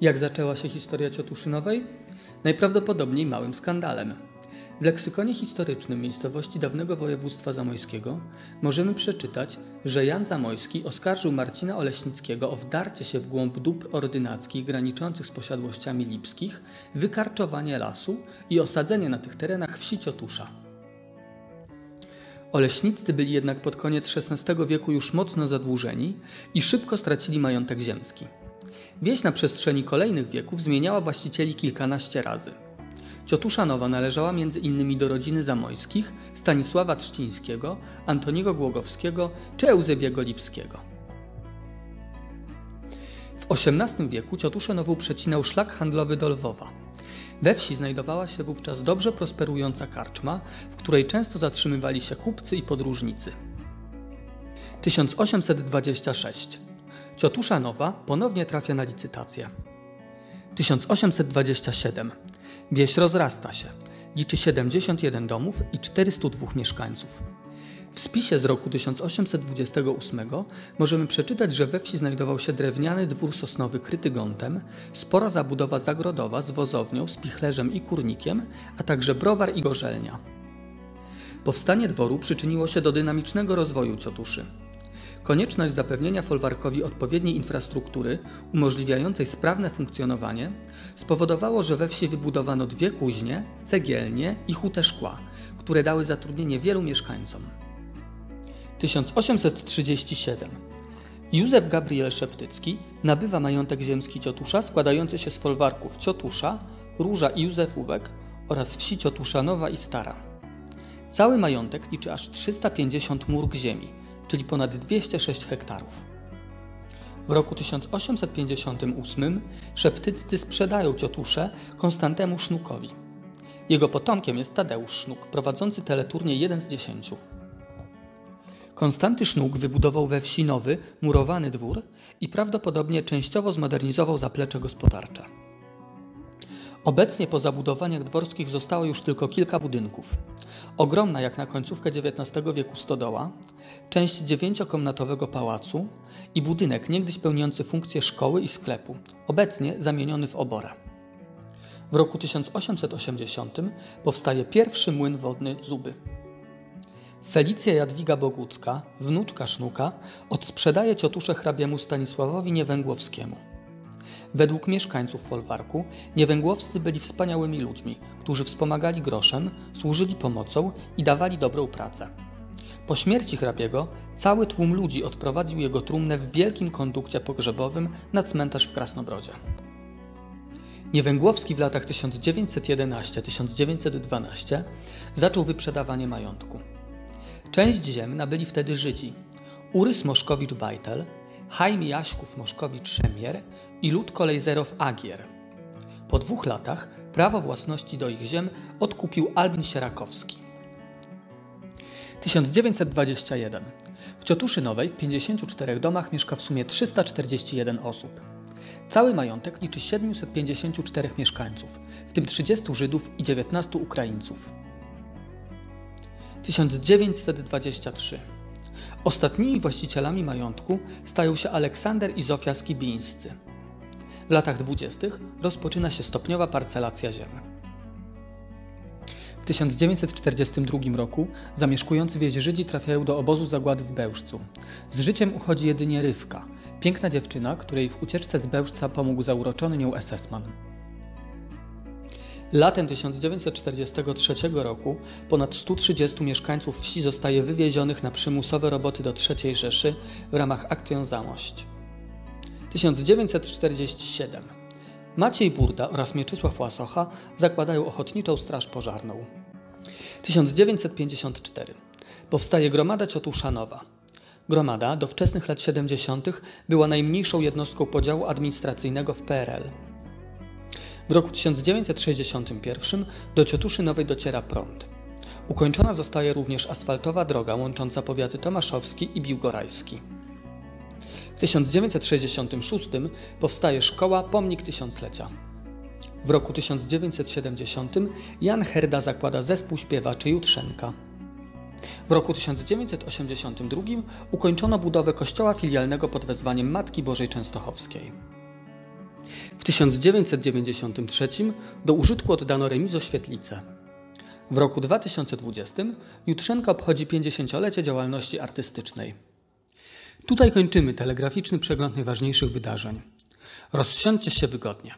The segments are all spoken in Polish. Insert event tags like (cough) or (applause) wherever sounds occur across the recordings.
Jak zaczęła się historia Ciotuszynowej? Najprawdopodobniej małym skandalem. W leksykonie historycznym miejscowości dawnego województwa zamojskiego możemy przeczytać, że Jan Zamojski oskarżył Marcina Oleśnickiego o wdarcie się w głąb dóbr ordynackich graniczących z posiadłościami lipskich, wykarczowanie lasu i osadzenie na tych terenach wsi Ciotusza. Oleśnicy byli jednak pod koniec XVI wieku już mocno zadłużeni i szybko stracili majątek ziemski. Wieś na przestrzeni kolejnych wieków zmieniała właścicieli kilkanaście razy. Ciotusza Nowa należała między innymi do rodziny Zamojskich, Stanisława Trzcińskiego, Antoniego Głogowskiego czy Eusebiego Lipskiego. W XVIII wieku Ciotuszę Nową przecinał szlak handlowy do Lwowa. We wsi znajdowała się wówczas dobrze prosperująca karczma, w której często zatrzymywali się kupcy i podróżnicy. 1826. Ciotusza Nowa ponownie trafia na licytację. 1827. Wieś rozrasta się. Liczy 71 domów i 402 mieszkańców. W spisie z roku 1828 możemy przeczytać, że we wsi znajdował się drewniany dwór sosnowy kryty gątem, spora zabudowa zagrodowa z wozownią, spichlerzem i kurnikiem, a także browar i gorzelnia. Powstanie dworu przyczyniło się do dynamicznego rozwoju Ciotuszy. Konieczność zapewnienia folwarkowi odpowiedniej infrastruktury umożliwiającej sprawne funkcjonowanie spowodowało, że we wsi wybudowano dwie kuźnie, cegielnie i hutę szkła, które dały zatrudnienie wielu mieszkańcom. 1837. Józef Gabriel Szeptycki nabywa majątek ziemski Ciotusza składający się z folwarków Ciotusza, Róża i Józefówek oraz wsi Ciotuszanowa i Stara. Cały majątek liczy aż 350 murg ziemi, czyli ponad 206 hektarów. W roku 1858 szeptyccy sprzedają Ciotuszę Konstantemu Sznukowi. Jego potomkiem jest Tadeusz Sznuk, prowadzący teleturniej 1 z 10. Konstanty Sznuk wybudował we wsi nowy, murowany dwór i prawdopodobnie częściowo zmodernizował zaplecze gospodarcze. Obecnie po zabudowaniach dworskich zostało już tylko kilka budynków. Ogromna jak na końcówkę XIX wieku stodoła, część dziewięciokomnatowego pałacu i budynek niegdyś pełniący funkcję szkoły i sklepu, obecnie zamieniony w oborę. W roku 1880 powstaje pierwszy młyn wodny Zuby. Felicja Jadwiga Bogucka, wnuczka Sznuka, odsprzedaje ciotusze hrabiemu Stanisławowi Niewęgłowskiemu. Według mieszkańców folwarku Niewęgłowscy byli wspaniałymi ludźmi, którzy wspomagali groszem, służyli pomocą i dawali dobrą pracę. Po śmierci hrabiego cały tłum ludzi odprowadził jego trumnę w wielkim kondukcie pogrzebowym na cmentarz w Krasnobrodzie. Niewęgłowski w latach 1911-1912 zaczął wyprzedawanie majątku. Część ziem nabyli wtedy Żydzi. Urys Moszkowicz-Bajtel, Haim Jaśków-Moszkowicz-Szemier i lud kolejzerów Agier. Po dwóch latach prawo własności do ich ziem odkupił Albin Sierakowski. 1921. W Ciotuszy Nowej w 54 domach mieszka w sumie 341 osób. Cały majątek liczy 754 mieszkańców, w tym 30 Żydów i 19 Ukraińców. 1923. Ostatnimi właścicielami majątku stają się Aleksander i Zofia Skibińscy. W latach dwudziestych rozpoczyna się stopniowa parcelacja ziem. W 1942 roku zamieszkujący wieś Żydzi trafiają do obozu zagłady w Bełżcu. Z życiem uchodzi jedynie Rywka, piękna dziewczyna, której w ucieczce z Bełżca pomógł zauroczony nią SS-man. Latem 1943 roku ponad 130 mieszkańców wsi zostaje wywiezionych na przymusowe roboty do III Rzeszy w ramach Aktion Zamość. 1947. Maciej Burda oraz Mieczysław Łasocha zakładają Ochotniczą Straż Pożarną. 1954. Powstaje Gromada Ciotuszanowa. Gromada do wczesnych lat 70. była najmniejszą jednostką podziału administracyjnego w PRL. W roku 1961 do Ciotuszy Nowej dociera prąd. Ukończona zostaje również asfaltowa droga łącząca powiaty tomaszowski i biłgorajski. W 1966 powstaje szkoła Pomnik Tysiąclecia. W roku 1970 Jan Herda zakłada zespół śpiewaczy Jutrzenka. W roku 1982 ukończono budowę kościoła filialnego pod wezwaniem Matki Bożej Częstochowskiej. W 1993 do użytku oddano remizo Świetlice. W roku 2020 Jutrzenka obchodzi 50-lecie działalności artystycznej. Tutaj kończymy telegraficzny przegląd najważniejszych wydarzeń. Rozsiądźcie się wygodnie.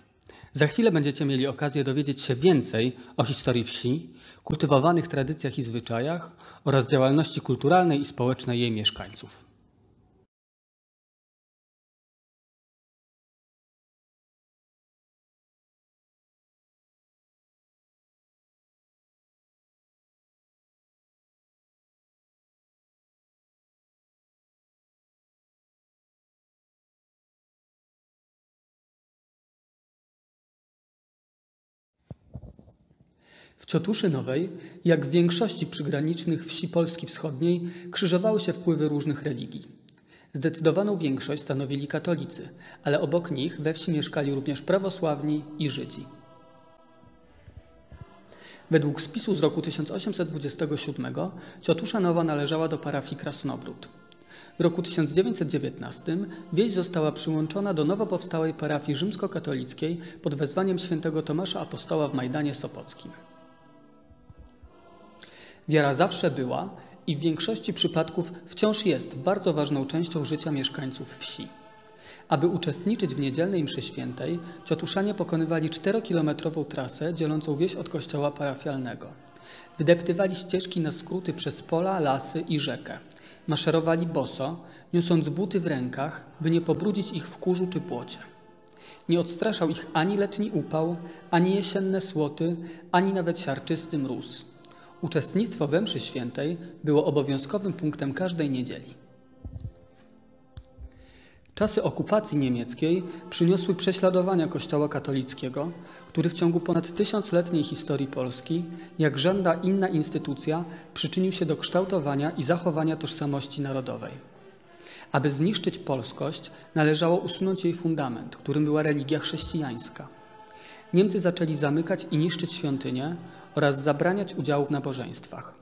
Za chwilę będziecie mieli okazję dowiedzieć się więcej o historii wsi, kultywowanych tradycjach i zwyczajach oraz działalności kulturalnej i społecznej jej mieszkańców. W Ciotuszynowej, jak w większości przygranicznych wsi Polski Wschodniej, krzyżowały się wpływy różnych religii. Zdecydowaną większość stanowili katolicy, ale obok nich we wsi mieszkali również prawosławni i Żydzi. Według spisu z roku 1827 Ciotuszanowa należała do parafii Krasnobród. W roku 1919 wieś została przyłączona do nowo powstałej parafii rzymskokatolickiej pod wezwaniem świętego Tomasza Apostoła w Majdanie Sopockim. Wiara zawsze była i w większości przypadków wciąż jest bardzo ważną częścią życia mieszkańców wsi. Aby uczestniczyć w niedzielnej mszy świętej, ciotuszanie pokonywali 4-kilometrową trasę dzielącą wieś od kościoła parafialnego. Wydeptywali ścieżki na skróty przez pola, lasy i rzekę. Maszerowali boso, niosąc buty w rękach, by nie pobrudzić ich w kurzu czy płocie. Nie odstraszał ich ani letni upał, ani jesienne słoty, ani nawet siarczysty mróz. Uczestnictwo we mszy świętej było obowiązkowym punktem każdej niedzieli. Czasy okupacji niemieckiej przyniosły prześladowania Kościoła katolickiego, który w ciągu ponad tysiącletniej historii Polski, jak żadna inna instytucja, przyczynił się do kształtowania i zachowania tożsamości narodowej. Aby zniszczyć polskość, należało usunąć jej fundament, którym była religia chrześcijańska. Niemcy zaczęli zamykać i niszczyć świątynie oraz zabraniać udziału w nabożeństwach.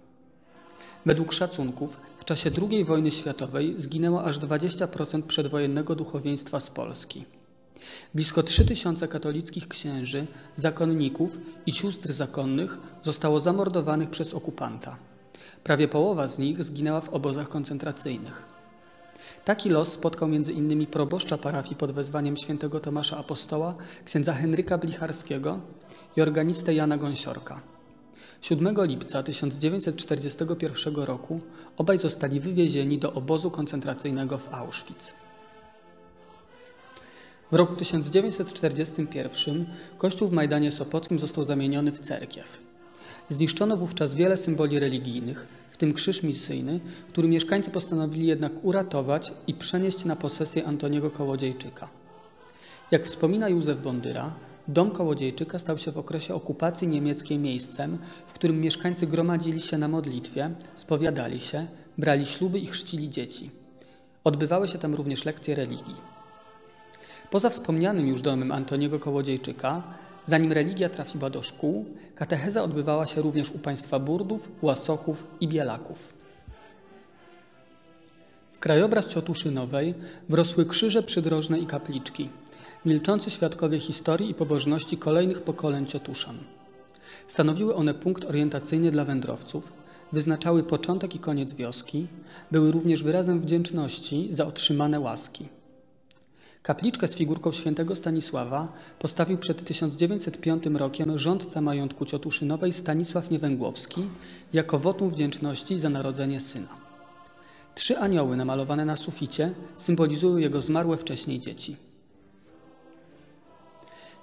Według szacunków w czasie II wojny światowej zginęło aż 20% przedwojennego duchowieństwa z Polski. Blisko 3000 katolickich księży, zakonników i sióstr zakonnych zostało zamordowanych przez okupanta. Prawie połowa z nich zginęła w obozach koncentracyjnych. Taki los spotkał m.in. proboszcza parafii pod wezwaniem świętego Tomasza Apostoła, księdza Henryka Blicharskiego i organistę Jana Gąsiorka. 7 lipca 1941 roku obaj zostali wywiezieni do obozu koncentracyjnego w Auschwitz. W roku 1941 kościół w Majdanie Sopockim został zamieniony w cerkiew. Zniszczono wówczas wiele symboli religijnych, w tym krzyż misyjny, który mieszkańcy postanowili jednak uratować i przenieść na posesję Antoniego Kołodziejczyka. Jak wspomina Józef Bondyra, Dom Kołodziejczyka stał się w okresie okupacji niemieckiej miejscem, w którym mieszkańcy gromadzili się na modlitwie, spowiadali się, brali śluby i chrzcili dzieci. Odbywały się tam również lekcje religii. Poza wspomnianym już domem Antoniego Kołodziejczyka, zanim religia trafiła do szkół, katecheza odbywała się również u państwa Burdów, Łasochów i Bielaków. W krajobraz Ciotuszynowej wrosły krzyże przydrożne i kapliczki – milczący świadkowie historii i pobożności kolejnych pokoleń Ciotuszan. Stanowiły one punkt orientacyjny dla wędrowców, wyznaczały początek i koniec wioski, były również wyrazem wdzięczności za otrzymane łaski. Kapliczkę z figurką świętego Stanisława postawił przed 1905 rokiem rządca majątku Ciotuszynowej Stanisław Niewęgłowski jako wotum wdzięczności za narodzenie syna. Trzy anioły namalowane na suficie symbolizują jego zmarłe wcześniej dzieci.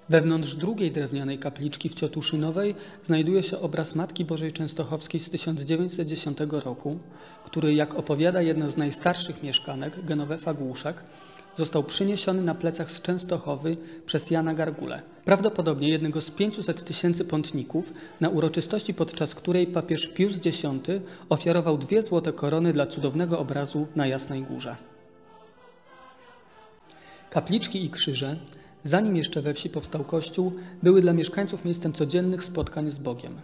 Wewnątrz drugiej drewnianej kapliczki w Ciotuszynowej znajduje się obraz Matki Bożej Częstochowskiej z 1910 roku, który, jak opowiada jedna z najstarszych mieszkanek, Genowefa Głuszek, został przyniesiony na plecach z Częstochowy przez Jana Gargule, prawdopodobnie jednego z 500 tysięcy pątników, na uroczystości podczas której papież Pius X ofiarował dwie złote korony dla cudownego obrazu na Jasnej Górze. Kapliczki i krzyże zanim jeszcze we wsi powstał kościół, były dla mieszkańców miejscem codziennych spotkań z Bogiem.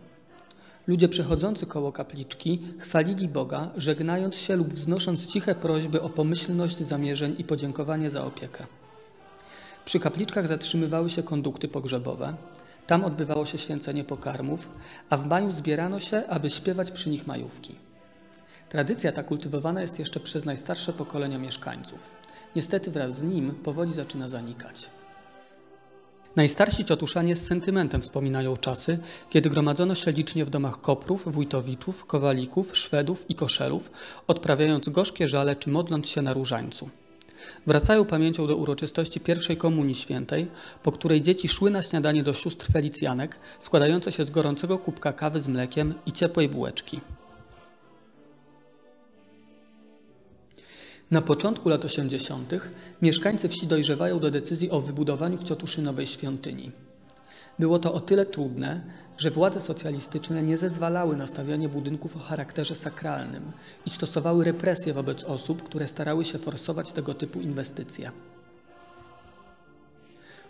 Ludzie przechodzący koło kapliczki chwalili Boga, żegnając się lub wznosząc ciche prośby o pomyślność zamierzeń i podziękowanie za opiekę. Przy kapliczkach zatrzymywały się kondukty pogrzebowe, tam odbywało się święcenie pokarmów, a w maju zbierano się, aby śpiewać przy nich majówki. Tradycja ta kultywowana jest jeszcze przez najstarsze pokolenia mieszkańców. Niestety wraz z nim powoli zaczyna zanikać. Najstarsi ciotuszanie z sentymentem wspominają czasy, kiedy gromadzono się licznie w domach koprów, wójtowiczów, kowalików, szwedów i koszerów, odprawiając gorzkie żale czy modląc się na różańcu. Wracają pamięcią do uroczystości pierwszej komunii świętej, po której dzieci szły na śniadanie do sióstr Felicjanek, składające się z gorącego kubka kawy z mlekiem i ciepłej bułeczki. Na początku lat 80. mieszkańcy wsi dojrzewają do decyzji o wybudowaniu w Ciotuszynowej świątyni. Było to o tyle trudne, że władze socjalistyczne nie zezwalały na stawianie budynków o charakterze sakralnym i stosowały represje wobec osób, które starały się forsować tego typu inwestycje.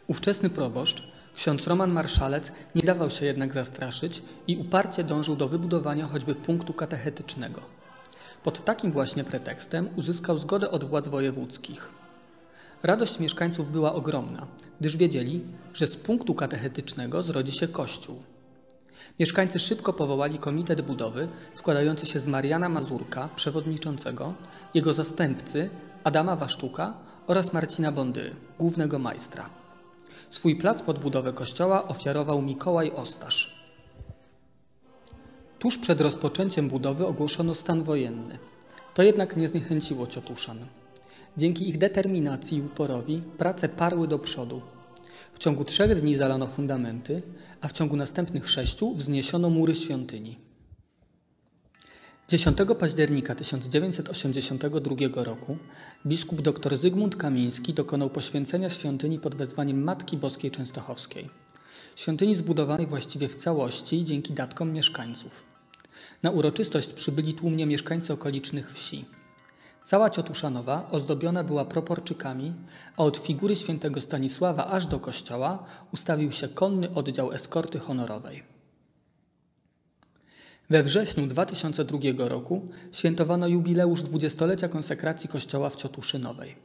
Ówczesny proboszcz, ksiądz Roman Marszalec, nie dawał się jednak zastraszyć i uparcie dążył do wybudowania choćby punktu katechetycznego. Pod takim właśnie pretekstem uzyskał zgodę od władz wojewódzkich. Radość mieszkańców była ogromna, gdyż wiedzieli, że z punktu katechetycznego zrodzi się kościół. Mieszkańcy szybko powołali komitet budowy składający się z Mariana Mazurka, przewodniczącego, jego zastępcy Adama Waszczuka oraz Marcina Bondy, głównego majstra. Swój plac pod budowę kościoła ofiarował Mikołaj Ostasz. Tuż przed rozpoczęciem budowy ogłoszono stan wojenny. To jednak nie zniechęciło Ciotuszan. Dzięki ich determinacji i uporowi prace parły do przodu. W ciągu trzech dni zalano fundamenty, a w ciągu następnych sześciu wzniesiono mury świątyni. 10 października 1982 roku biskup dr Zygmunt Kamiński dokonał poświęcenia świątyni pod wezwaniem Matki Boskiej Częstochowskiej. Świątyni zbudowanej właściwie w całości dzięki datkom mieszkańców. Na uroczystość przybyli tłumnie mieszkańcy okolicznych wsi. Cała Ciotuszanowa ozdobiona była proporczykami, a od figury świętego Stanisława aż do kościoła ustawił się konny oddział eskorty honorowej. We wrześniu 2002 roku świętowano jubileusz dwudziestolecia konsekracji kościoła w Ciotuszynowej.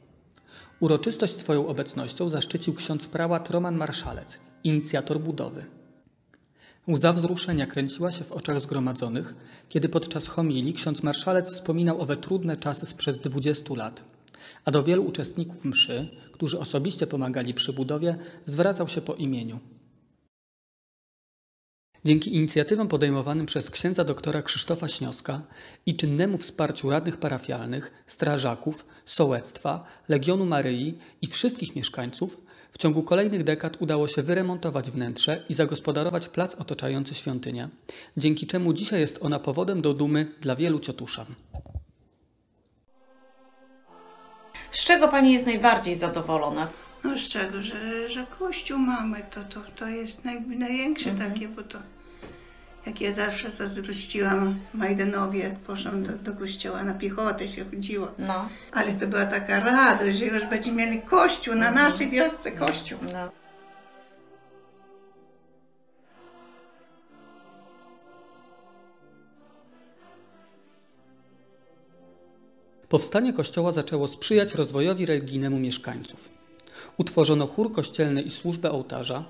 Uroczystość swoją obecnością zaszczycił ksiądz prałat Roman Marszalec, inicjator budowy. Łza wzruszenia kręciła się w oczach zgromadzonych, kiedy podczas homilii ksiądz marszalec wspominał owe trudne czasy sprzed 20 lat, a do wielu uczestników mszy, którzy osobiście pomagali przy budowie, zwracał się po imieniu. Dzięki inicjatywom podejmowanym przez księdza doktora Krzysztofa Śnioska i czynnemu wsparciu radnych parafialnych, strażaków, sołectwa, Legionu Maryi i wszystkich mieszkańców, w ciągu kolejnych dekad udało się wyremontować wnętrze i zagospodarować plac otaczający świątynię, dzięki czemu dzisiaj jest ona powodem do dumy dla wielu ciotuszan. Z czego Pani jest najbardziej zadowolona? No z czego, że, że kościół mamy, to, to, to jest naj, największe Mhm. takie, bo to jak ja zawsze zazdrościłam Majdanowi, jak poszłam do, do kościoła, na piechotę się chodziło. No, Ale to była taka radość, że już będziemy mieli kościół, na Mhm. naszej wiosce kościół. no. Powstanie kościoła zaczęło sprzyjać rozwojowi religijnemu mieszkańców. Utworzono chór kościelny i służbę ołtarza,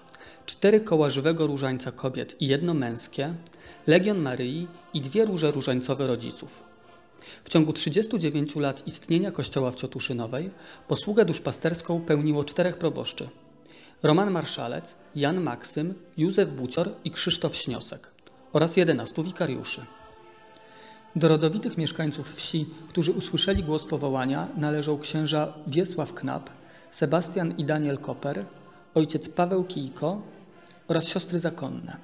cztery koła żywego różańca kobiet i jedno męskie, Legion Maryi i dwie róże różańcowe rodziców. W ciągu 39 lat istnienia kościoła w Ciotuszynowej posługę duszpasterską pełniło czterech proboszczy. Roman Marszalec, Jan Maksym, Józef Bucior i Krzysztof Śniosek oraz 11 wikariuszy. Do rodowitych mieszkańców wsi, którzy usłyszeli głos powołania, należą księża Wiesław Knap, Sebastian i Daniel Koper, ojciec Paweł Kijko oraz siostry zakonne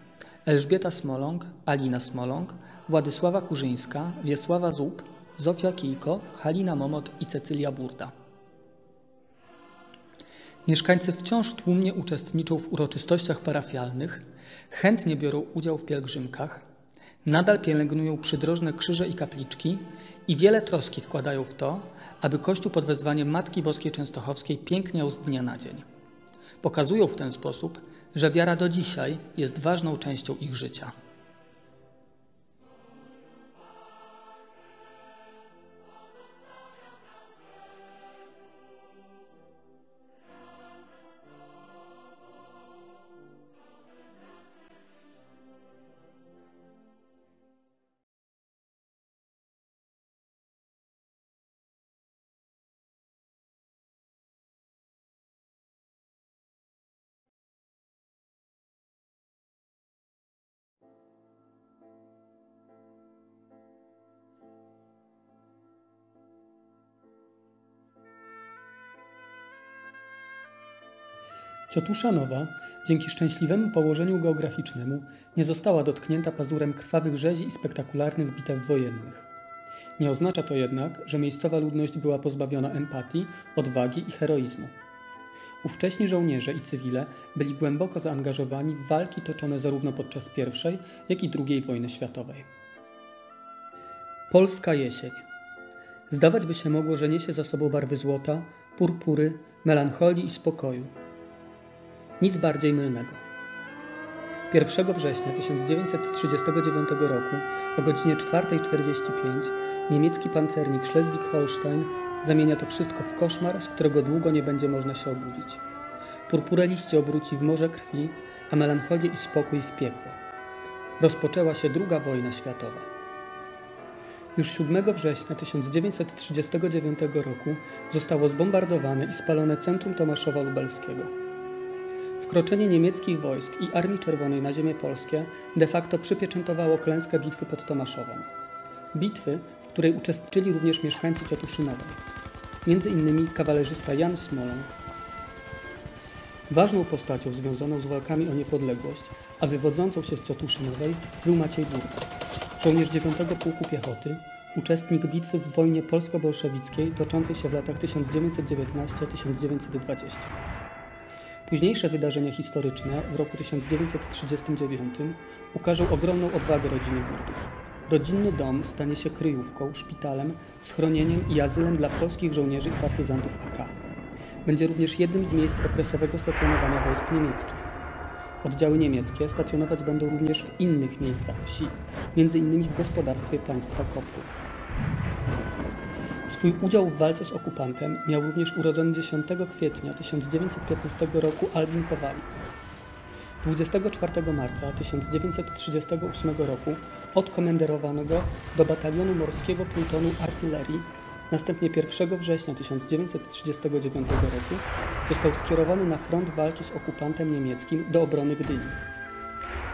Elżbieta Smoląg, Alina Smoląg, Władysława Kurzyńska, Wiesława Zub, Zofia Kijko, Halina Momot i Cecylia Burda. Mieszkańcy wciąż tłumnie uczestniczą w uroczystościach parafialnych, chętnie biorą udział w pielgrzymkach, nadal pielęgnują przydrożne krzyże i kapliczki i wiele troski wkładają w to, aby Kościół pod wezwaniem Matki Boskiej Częstochowskiej piękniał z dnia na dzień. Pokazują w ten sposób, że wiara do dzisiaj jest ważną częścią ich życia. Ciotuszanowa, dzięki szczęśliwemu położeniu geograficznemu, nie została dotknięta pazurem krwawych rzezi i spektakularnych bitew wojennych. Nie oznacza to jednak, że miejscowa ludność była pozbawiona empatii, odwagi i heroizmu. Ówcześni żołnierze i cywile byli głęboko zaangażowani w walki toczone zarówno podczas I, jak i II wojny światowej. Polska jesień. Zdawać by się mogło, że niesie za sobą barwy złota, purpury, melancholii i spokoju. Nic bardziej mylnego. 1 września 1939 roku o godzinie 4.45 niemiecki pancernik Schleswig-Holstein zamienia to wszystko w koszmar, z którego długo nie będzie można się obudzić. Purpurę liście obróci w morze krwi, a melancholię i spokój w piekło. Rozpoczęła się II wojna światowa. Już 7 września 1939 roku zostało zbombardowane i spalone centrum Tomaszowa Lubelskiego. Wkroczenie niemieckich wojsk i Armii Czerwonej na ziemię polskie de facto przypieczętowało klęskę bitwy pod Tomaszowem. Bitwy, w której uczestniczyli również mieszkańcy Ciotuszynowej, między innymi kawalerzysta Jan Smolą. Ważną postacią związaną z walkami o niepodległość, a wywodzącą się z Ciotuszynowej był Maciej Durka, żołnierz 9 Pułku Piechoty, uczestnik bitwy w wojnie polsko-bolszewickiej toczącej się w latach 1919-1920. Późniejsze wydarzenia historyczne w roku 1939 ukażą ogromną odwagę rodziny Burdów. Rodzinny dom stanie się kryjówką, szpitalem, schronieniem i azylem dla polskich żołnierzy i partyzantów AK. Będzie również jednym z miejsc okresowego stacjonowania wojsk niemieckich. Oddziały niemieckie stacjonować będą również w innych miejscach wsi, m.in. w gospodarstwie państwa Koptów. Swój udział w walce z okupantem miał również urodzony 10 kwietnia 1915 roku Albin Kowalik. 24 marca 1938 roku odkomenderowano go do batalionu morskiego plutonu artylerii. Następnie 1 września 1939 roku został skierowany na front walki z okupantem niemieckim do obrony Gdyni.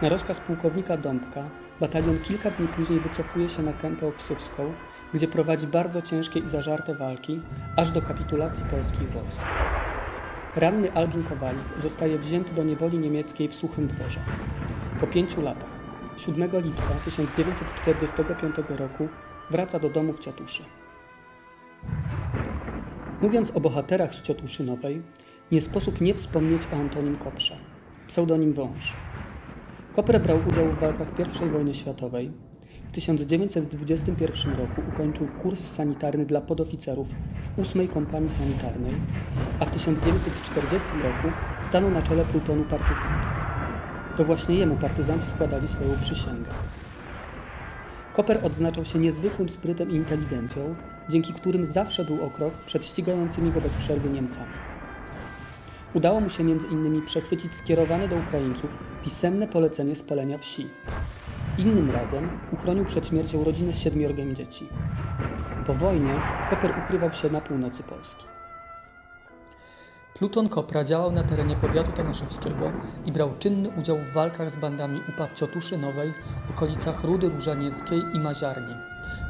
Na rozkaz pułkownika Dąbka batalion kilka dni później wycofuje się na Kępę Oksywską, gdzie prowadzi bardzo ciężkie i zażarte walki, aż do kapitulacji polskich wojsk. Ranny Albin Kowalik zostaje wzięty do niewoli niemieckiej w Suchym Dworze. Po pięciu latach, 7 lipca 1945 roku, wraca do domu w Ciatuszy. Mówiąc o bohaterach z Ciotuszynowej, nie sposób nie wspomnieć o Antonim Koprze, pseudonim Wąż. Koper brał udział w walkach I wojny światowej. W 1921 roku ukończył kurs sanitarny dla podoficerów w 8 Kompanii Sanitarnej, a w 1940 roku stanął na czele plutonu partyzantów. To właśnie jemu partyzanci składali swoją przysięgę. Koper odznaczał się niezwykłym sprytem i inteligencją, dzięki którym zawsze był o krok przed ścigającymi go bez przerwy Niemcami. Udało mu się między innymi przechwycić skierowane do Ukraińców pisemne polecenie spalenia wsi. Innym razem uchronił przed śmiercią rodzinę z siedmiorgiem dzieci. Po wojnie Koper ukrywał się na północy Polski. Pluton Kopra działał na terenie powiatu tomaszowskiego i brał czynny udział w walkach z bandami upaw Ciotuszynowej, okolicach Rudy Różanieckiej i Maziarni.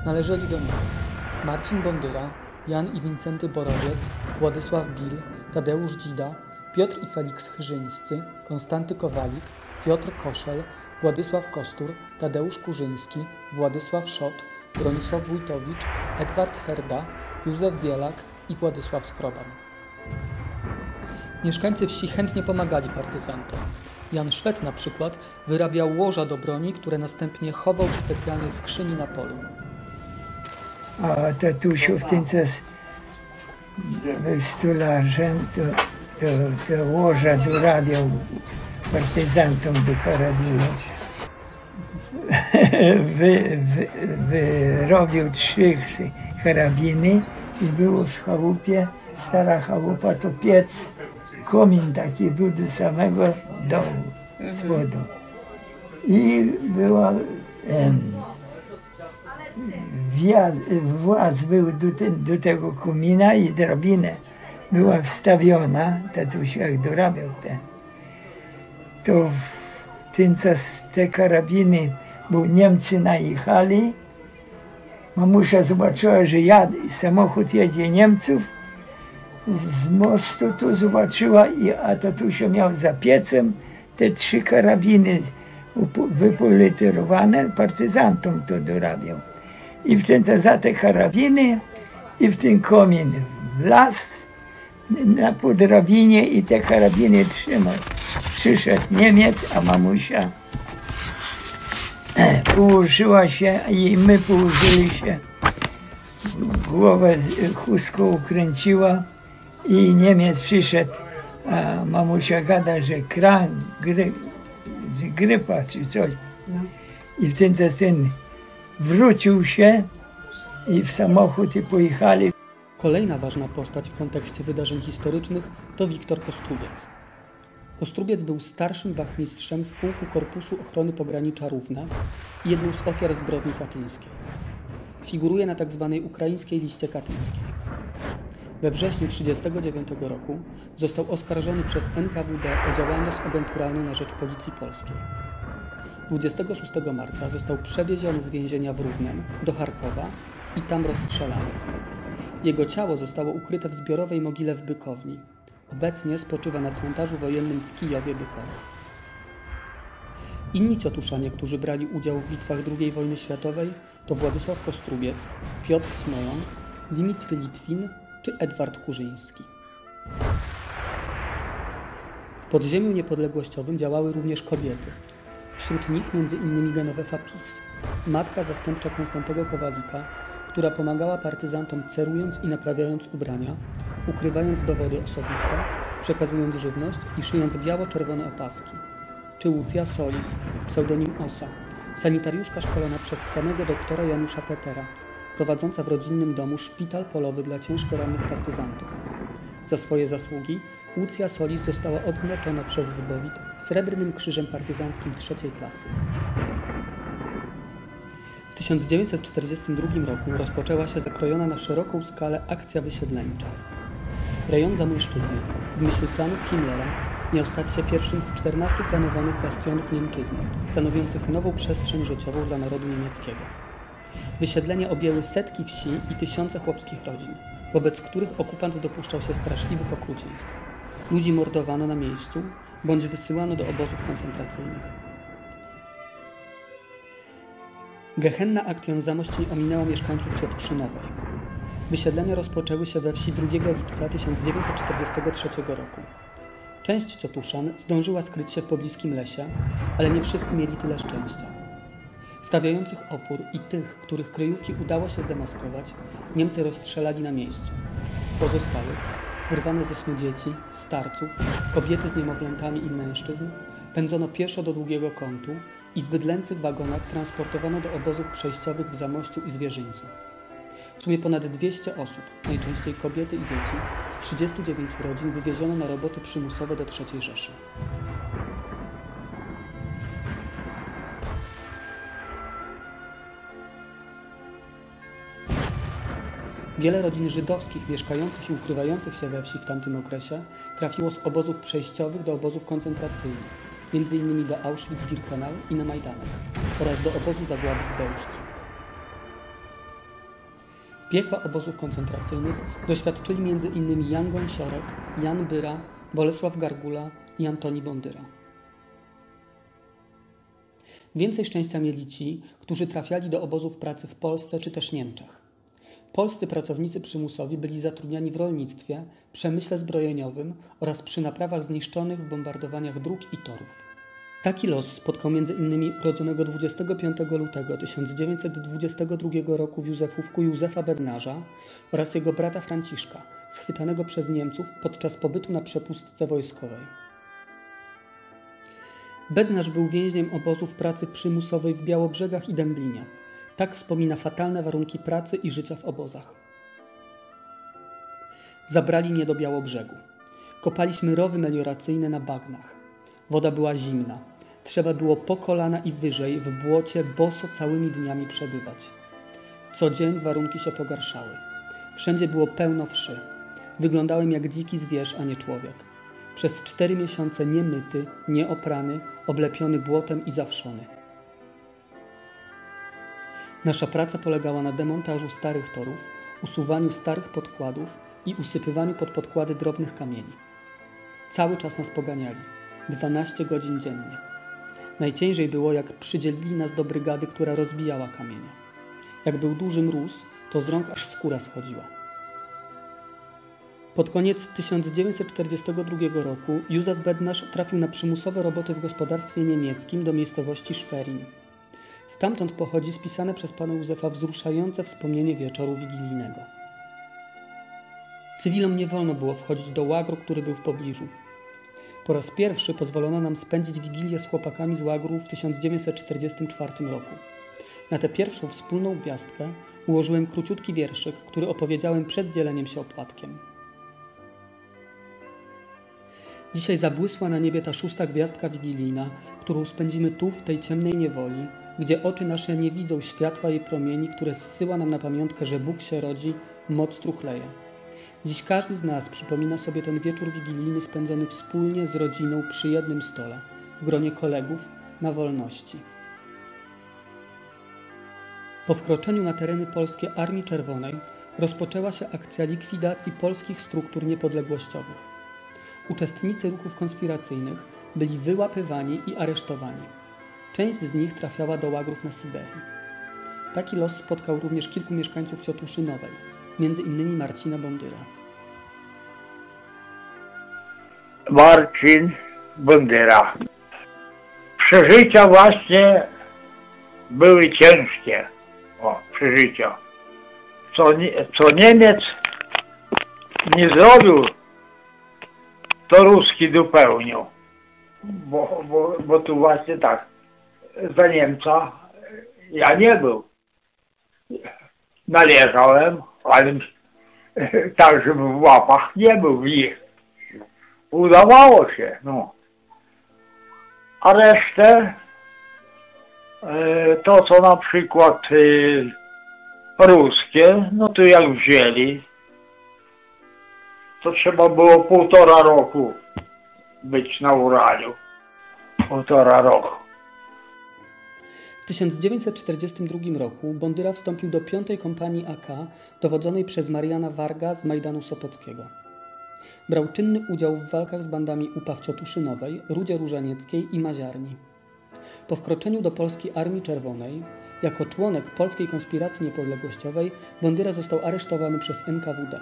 Należeli do niego Marcin Bondyra, Jan i Wincenty Borowiec, Władysław Bil, Tadeusz Dzida, Piotr i Felix Chrzyńscy, Konstanty Kowalik, Piotr Koszel, Władysław Kostur, Tadeusz Kurzyński, Władysław Szot, Bronisław Wójtowicz, Edward Herda, Józef Bielak i Władysław Skroban. Mieszkańcy wsi chętnie pomagali partyzantom. Jan Szwed na przykład wyrabiał łoża do broni, które następnie chował w specjalnej skrzyni na polu. A tatusiu w ten czas był stolarzem, to, to, to łoża dorabiał partyzantom do karabinu. Wy, wy, wyrobił trzy karabiny i było w chałupie, stara chałupa to piec, komin taki był do samego dołu, spodu. I była em, wjazd, właz był do, ten, do tego komina i drabinę była wstawiona, tatusiu jak dorabiał te, to czas te karabiny, bo Niemcy najechali, mamusia zobaczyła, że jad, samochód jedzie Niemców, z mostu tu zobaczyła, i, a tatusia miał za piecem te trzy karabiny wypoliterowane, partyzantom to dorabiał. I w ten, za te karabiny i w ten komin w las na podrabinie i te karabiny trzymał. Przyszedł Niemiec, a mamusia (clears throat) położyła się i my położyli się. Głowę chustką ukręciła i Niemiec przyszedł, a mamusia gada, że kran, gry, że grypa czy coś. I w ten ten wrócił się i w samochód i pojechali. Kolejna ważna postać w kontekście wydarzeń historycznych to Wiktor Kostrubiec. Kostrubiec był starszym wachmistrzem w pułku Korpusu Ochrony Pogranicza Równa i jedną z ofiar zbrodni katyńskiej. Figuruje na tzw. ukraińskiej liście katyńskiej. We wrześniu 1939 roku został oskarżony przez NKWD o działalność agenturalną na rzecz Policji Polskiej. 26 marca został przewieziony z więzienia w Równem do Charkowa i tam rozstrzelany. Jego ciało zostało ukryte w zbiorowej mogile w Bykowni. Obecnie spoczywa na cmentarzu wojennym w Kijowie-Bykowie. Inni ciotuszanie, którzy brali udział w bitwach II wojny światowej to Władysław Kostrubiec, Piotr Smoląg, Dimitry Litwin czy Edward Kurzyński. W podziemiu niepodległościowym działały również kobiety. Wśród nich m.in. Genovefa Pis, matka zastępcza Konstantego Kowalika, która pomagała partyzantom cerując i naprawiając ubrania, ukrywając dowody osobiste, przekazując żywność i szyjąc biało-czerwone opaski. Czy Łucja Solis, pseudonim Osa, sanitariuszka szkolona przez samego doktora Janusza Petera, prowadząca w rodzinnym domu szpital polowy dla ciężko rannych partyzantów. Za swoje zasługi Łucja Solis została odznaczona przez Zbowit Srebrnym Krzyżem Partyzanckim trzeciej klasy. W 1942 roku rozpoczęła się zakrojona na szeroką skalę akcja wysiedleńcza. Rejon Zamojszczyzny, w myśl planów Himmlera, miał stać się pierwszym z 14 planowanych bastionów Niemczyzny, stanowiących nową przestrzeń życiową dla narodu niemieckiego. Wysiedlenia objęły setki wsi i tysiące chłopskich rodzin, wobec których okupant dopuszczał się straszliwych okrucieństw. Ludzi mordowano na miejscu bądź wysyłano do obozów koncentracyjnych. Gehenna Aktion Zamość nie ominęła mieszkańców Ciotuszynowej. Wysiedlenia rozpoczęły się we wsi 2 lipca 1943 roku. Część Ciotuszan zdążyła skryć się w pobliskim lesie, ale nie wszyscy mieli tyle szczęścia. Stawiających opór i tych, których kryjówki udało się zdemaskować, Niemcy rozstrzelali na miejscu. Pozostałych, wyrwane ze snu dzieci, starców, kobiety z niemowlętami i mężczyzn, pędzono pieszo do długiego kątu i w bydlęcych wagonach transportowano do obozów przejściowych w Zamościu i Zwierzyńcu. W sumie ponad 200 osób, najczęściej kobiety i dzieci, z 39 rodzin wywieziono na roboty przymusowe do III Rzeszy. Wiele rodzin żydowskich mieszkających i ukrywających się we wsi w tamtym okresie trafiło z obozów przejściowych do obozów koncentracyjnych, m.in. do Auschwitz-Birkenau i na Majdanek oraz do obozu zagłady w Bełżcu. Piekła obozów koncentracyjnych doświadczyli m.in. Jan Gąsiorek, Jan Byra, Bolesław Gargula i Antoni Bondyra. Więcej szczęścia mieli ci, którzy trafiali do obozów pracy w Polsce czy też Niemczech. Polscy pracownicy przymusowi byli zatrudniani w rolnictwie, przemyśle zbrojeniowym oraz przy naprawach zniszczonych w bombardowaniach dróg i torów. Taki los spotkał m.in. urodzonego 25 lutego 1922 roku w Józefówku Józefa Bednarza oraz jego brata Franciszka, schwytanego przez Niemców podczas pobytu na przepustce wojskowej. Bednarz był więźniem obozów pracy przymusowej w Białobrzegach i Dęblinie. Tak wspomina fatalne warunki pracy i życia w obozach. Zabrali mnie do Białobrzegu. Kopaliśmy rowy melioracyjne na bagnach. Woda była zimna. Trzeba było po kolana i wyżej w błocie boso całymi dniami przebywać. Co dzień warunki się pogarszały. Wszędzie było pełno wszy. Wyglądałem jak dziki zwierz, a nie człowiek. Przez cztery miesiące niemyty, nieoprany, oblepiony błotem i zawszony. Nasza praca polegała na demontażu starych torów, usuwaniu starych podkładów, i usypywaniu pod podkłady drobnych kamieni. Cały czas nas poganiali. 12 godzin dziennie. Najciężej było, jak przydzielili nas do brygady, która rozbijała kamienie. Jak był duży mróz, to z rąk aż skóra schodziła. Pod koniec 1942 roku Józef Bednarz trafił na przymusowe roboty w gospodarstwie niemieckim do miejscowości Schwerin. Stamtąd pochodzi spisane przez pana Józefa wzruszające wspomnienie wieczoru wigilijnego. Cywilom nie wolno było wchodzić do łagru, który był w pobliżu. Po raz pierwszy pozwolono nam spędzić wigilię z chłopakami z łagru w 1944 roku. Na tę pierwszą wspólną gwiazdkę ułożyłem króciutki wierszyk, który opowiedziałem przed dzieleniem się opłatkiem. Dzisiaj zabłysła na niebie ta szósta gwiazdka wigilijna, którą spędzimy tu, w tej ciemnej niewoli, gdzie oczy nasze nie widzą światła jej promieni, które zsyła nam na pamiątkę, że Bóg się rodzi, moc truchleje. Dziś każdy z nas przypomina sobie ten wieczór wigilijny spędzony wspólnie z rodziną przy jednym stole, w gronie kolegów, na wolności. Po wkroczeniu na tereny polskie Armii Czerwonej rozpoczęła się akcja likwidacji polskich struktur niepodległościowych. Uczestnicy ruchów konspiracyjnych byli wyłapywani i aresztowani. Część z nich trafiała do łagrów na Syberii. Taki los spotkał również kilku mieszkańców Ciotuszy Nowej, między innymi Marcina Bondyra. Marcin Bondyra. Przeżycia właśnie były ciężkie. O, przeżycia. Co, co Niemiec nie zrobił, to Ruski dopełnił. Bo, bo, bo tu właśnie tak, za Niemca ja nie był. Należałem, ale tak, żeby w łapach nie był w ich. Udawało się, no. A resztę, e, to co na przykład e, ruskie, no to jak wzięli, to trzeba było półtora roku być na Uraliu. Półtora roku. W 1942 roku Bondyra wstąpił do piątej kompanii AK, dowodzonej przez Mariana Warga z Majdanu Sopockiego. Brał czynny udział w walkach z bandami UPA w Ciotuszynowej, Rudzie Różanieckiej i Maziarni. Po wkroczeniu do Polskiej Armii Czerwonej, jako członek Polskiej Konspiracji Niepodległościowej, Bondyra został aresztowany przez NKWD.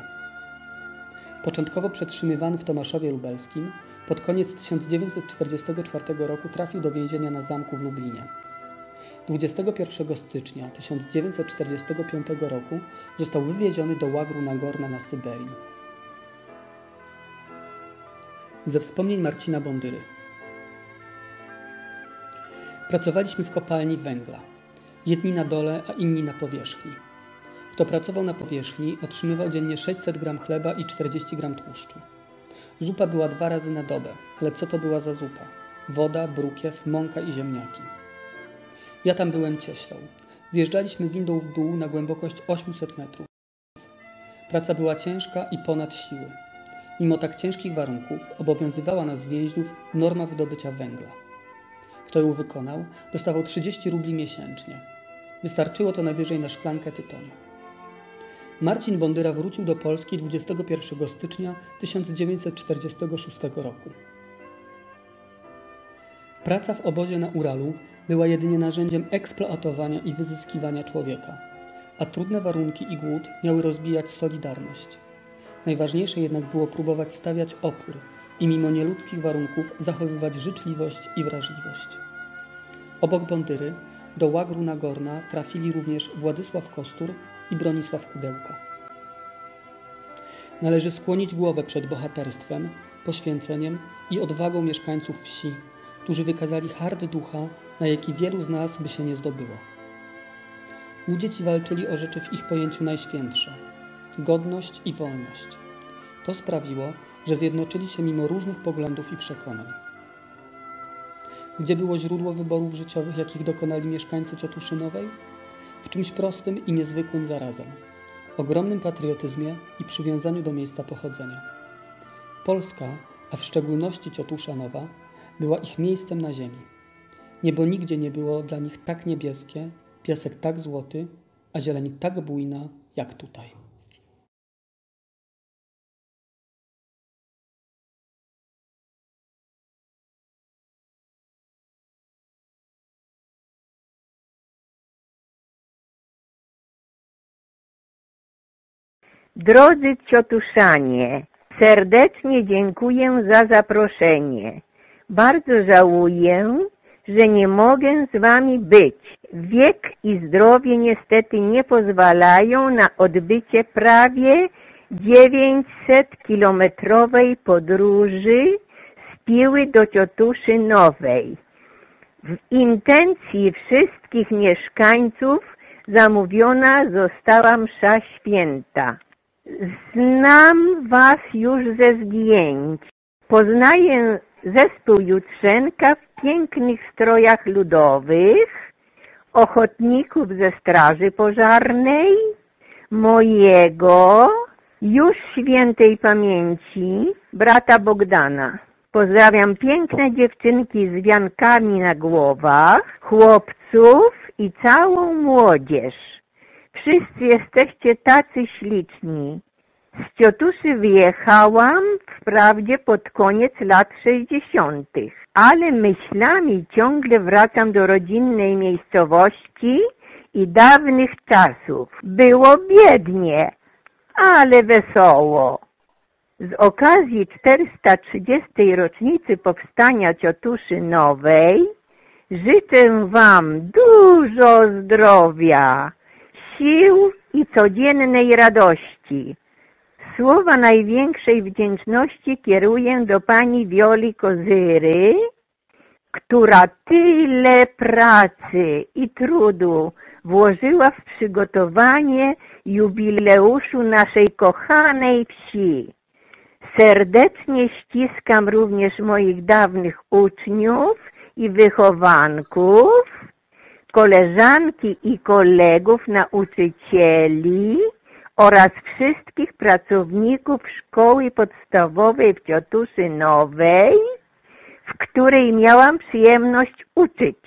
Początkowo przetrzymywany w Tomaszowie Lubelskim, pod koniec 1944 roku trafił do więzienia na zamku w Lublinie. 21 stycznia 1945 roku został wywieziony do łagru Nagorna na Syberii. Ze wspomnień Marcina Bondyry. Pracowaliśmy w kopalni węgla. Jedni na dole, a inni na powierzchni. Kto pracował na powierzchni, otrzymywał dziennie 600 gram chleba i 40 gram tłuszczu. Zupa była dwa razy na dobę, ale co to była za zupa? Woda, brukiew, mąka i ziemniaki. Ja tam byłem cieślą. Zjeżdżaliśmy windą w dół na głębokość 800 metrów. Praca była ciężka i ponad siły. Mimo tak ciężkich warunków obowiązywała nas więźniów norma wydobycia węgla. Kto ją wykonał, dostawał 30 rubli miesięcznie. Wystarczyło to najwyżej na szklankę tytoniu. Marcin Bondyra wrócił do Polski 21 stycznia 1946 roku. Praca w obozie na Uralu była jedynie narzędziem eksploatowania i wyzyskiwania człowieka, a trudne warunki i głód miały rozbijać solidarność. Najważniejsze jednak było próbować stawiać opór i mimo nieludzkich warunków zachowywać życzliwość i wrażliwość. Obok Bondyry do łagru Nagorna trafili również Władysław Kostur i Bronisław Kudełka. Należy skłonić głowę przed bohaterstwem, poświęceniem i odwagą mieszkańców wsi, którzy wykazali hard ducha, na jaki wielu z nas by się nie zdobyło. Ludzie ci walczyli o rzeczy w ich pojęciu najświętsze godność i wolność. To sprawiło, że zjednoczyli się mimo różnych poglądów i przekonań. Gdzie było źródło wyborów życiowych, jakich dokonali mieszkańcy Ciotuszynowej? W czymś prostym i niezwykłym zarazem ogromnym patriotyzmie i przywiązaniu do miejsca pochodzenia. Polska, a w szczególności Ciotuszanowa, była ich miejscem na ziemi. Niebo nigdzie nie było dla nich tak niebieskie, piasek tak złoty, a zieleń tak bujna jak tutaj. Drodzy ciotuszanie, serdecznie dziękuję za zaproszenie. Bardzo żałuję, że nie mogę z wami być. Wiek i zdrowie niestety nie pozwalają na odbycie prawie 900-kilometrowej podróży z Piły do Ciotuszy Nowej. W intencji wszystkich mieszkańców zamówiona została msza święta. Znam was już ze zdjęć. Poznaję zespół Jutrzenka w pięknych strojach ludowych, ochotników ze Straży Pożarnej, mojego, już świętej pamięci, brata Bogdana. Pozdrawiam piękne dziewczynki z wiankami na głowach, chłopców i całą młodzież. Wszyscy jesteście tacy śliczni. Z Ciotuszy wyjechałam wprawdzie pod koniec lat 60., ale myślami ciągle wracam do rodzinnej miejscowości i dawnych czasów. Było biednie, ale wesoło. Z okazji 430. rocznicy powstania Ciotuszy Nowej życzę Wam dużo zdrowia, sił i codziennej radości. Słowa największej wdzięczności kieruję do pani Wioli Kozyry, która tyle pracy i trudu włożyła w przygotowanie jubileuszu naszej kochanej wsi. Serdecznie ściskam również moich dawnych uczniów i wychowanków, koleżanki i kolegów, nauczycieli oraz wszystkich pracowników szkoły podstawowej w Ciotuszy Nowej, w której miałam przyjemność uczyć.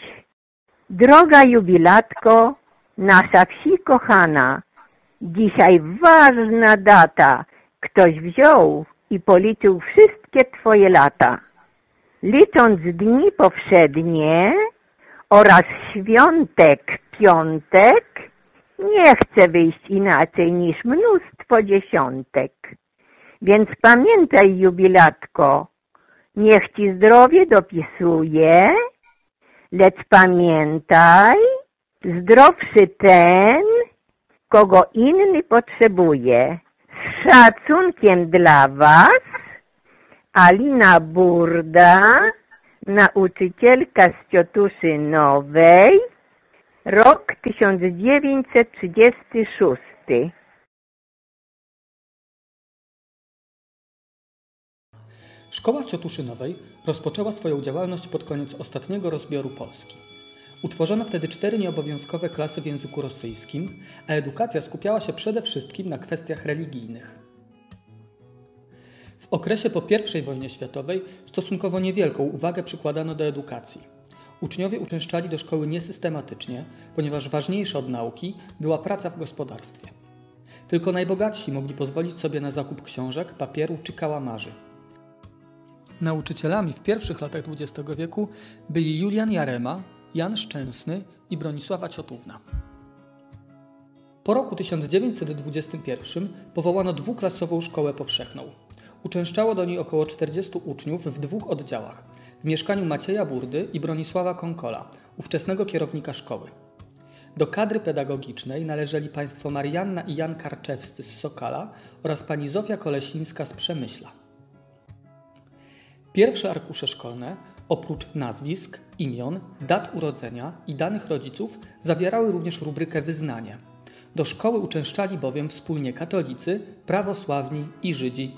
Droga jubilatko, nasza wsi kochana, dzisiaj ważna data. Ktoś wziął i policzył wszystkie Twoje lata. Licząc dni powszednie oraz świątek piątek, nie chce wyjść inaczej niż mnóstwo dziesiątek. Więc pamiętaj, jubilatko, niech ci zdrowie dopisuje, lecz pamiętaj, zdrowszy ten, kogo inny potrzebuje. Z szacunkiem dla was, Alina Burda, nauczycielka z Ciotuszy Nowej, rok 1936. Szkoła Ciotuszynowej rozpoczęła swoją działalność pod koniec ostatniego rozbioru Polski. Utworzono wtedy cztery nieobowiązkowe klasy w języku rosyjskim, a edukacja skupiała się przede wszystkim na kwestiach religijnych. W okresie po I wojnie światowej stosunkowo niewielką uwagę przykładano do edukacji. Uczniowie uczęszczali do szkoły niesystematycznie, ponieważ ważniejsza od nauki była praca w gospodarstwie. Tylko najbogatsi mogli pozwolić sobie na zakup książek, papieru czy kałamarzy. Nauczycielami w pierwszych latach XX wieku byli Julian Jarema, Jan Szczęsny i Bronisława Ciotówna. Po roku 1921 powołano dwuklasową szkołę powszechną. Uczęszczało do niej około 40 uczniów w dwóch oddziałach w mieszkaniu Macieja Burdy i Bronisława Konkola, ówczesnego kierownika szkoły. Do kadry pedagogicznej należeli państwo Marianna i Jan Karczewscy z Sokala oraz pani Zofia Kolesińska z Przemyśla. Pierwsze arkusze szkolne, oprócz nazwisk, imion, dat urodzenia i danych rodziców, zawierały również rubrykę wyznanie. Do szkoły uczęszczali bowiem wspólnie katolicy, prawosławni i Żydzi.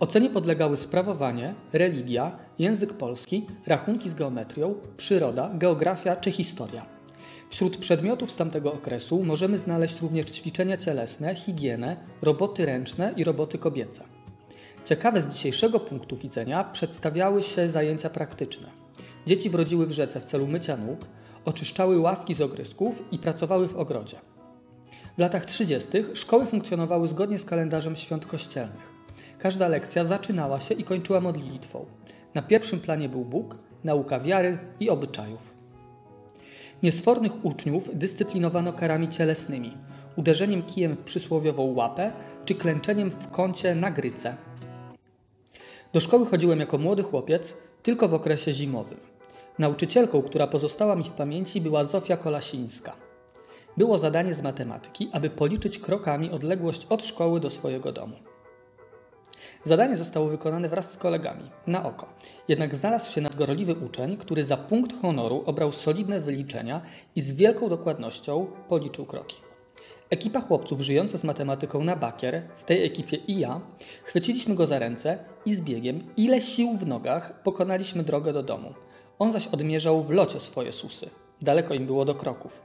Ocenie podlegały sprawowanie, religia, język polski, rachunki z geometrią, przyroda, geografia czy historia. Wśród przedmiotów z tamtego okresu możemy znaleźć również ćwiczenia cielesne, higienę, roboty ręczne i roboty kobiece. Ciekawe z dzisiejszego punktu widzenia przedstawiały się zajęcia praktyczne. Dzieci brodziły w rzece w celu mycia nóg, oczyszczały ławki z ogrysków i pracowały w ogrodzie. W latach 30. szkoły funkcjonowały zgodnie z kalendarzem świąt kościelnych. Każda lekcja zaczynała się i kończyła modlitwą. Na pierwszym planie był Bóg, nauka wiary i obyczajów. Niesfornych uczniów dyscyplinowano karami cielesnymi. uderzeniem kijem w przysłowiową łapę czy klęczeniem w kącie na gryce. Do szkoły chodziłem jako młody chłopiec, tylko w okresie zimowym. Nauczycielką, która pozostała mi w pamięci, była Zofia Kolasińska. Było zadanie z matematyki, aby policzyć krokami odległość od szkoły do swojego domu. Zadanie zostało wykonane wraz z kolegami, na oko. Jednak znalazł się nadgorliwy uczeń, który za punkt honoru obrał solidne wyliczenia i z wielką dokładnością policzył kroki. Ekipa chłopców żyjąca z matematyką na bakier, w tej ekipie i ja, chwyciliśmy go za ręce i z biegiem, ile sił w nogach, pokonaliśmy drogę do domu. On zaś odmierzał w locie swoje susy. Daleko im było do kroków.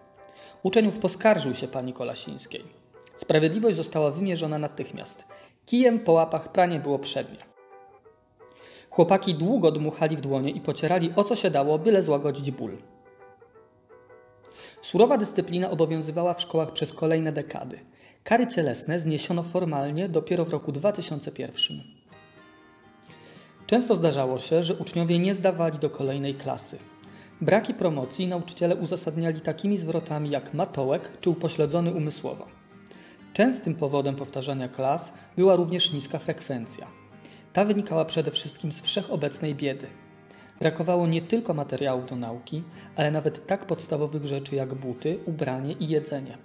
Uczeniów poskarżył się pani Kolasińskiej. Sprawiedliwość została wymierzona natychmiast. Kijem po łapach pranie było przednie. Chłopaki długo dmuchali w dłonie i pocierali o co się dało, byle złagodzić ból. Surowa dyscyplina obowiązywała w szkołach przez kolejne dekady. Kary cielesne zniesiono formalnie dopiero w roku 2001. Często zdarzało się, że uczniowie nie zdawali do kolejnej klasy. Braki promocji nauczyciele uzasadniali takimi zwrotami jak matołek czy upośledzony umysłowo. Częstym powodem powtarzania klas była również niska frekwencja. Ta wynikała przede wszystkim z wszechobecnej biedy. Brakowało nie tylko materiałów do nauki, ale nawet tak podstawowych rzeczy jak buty, ubranie i jedzenie.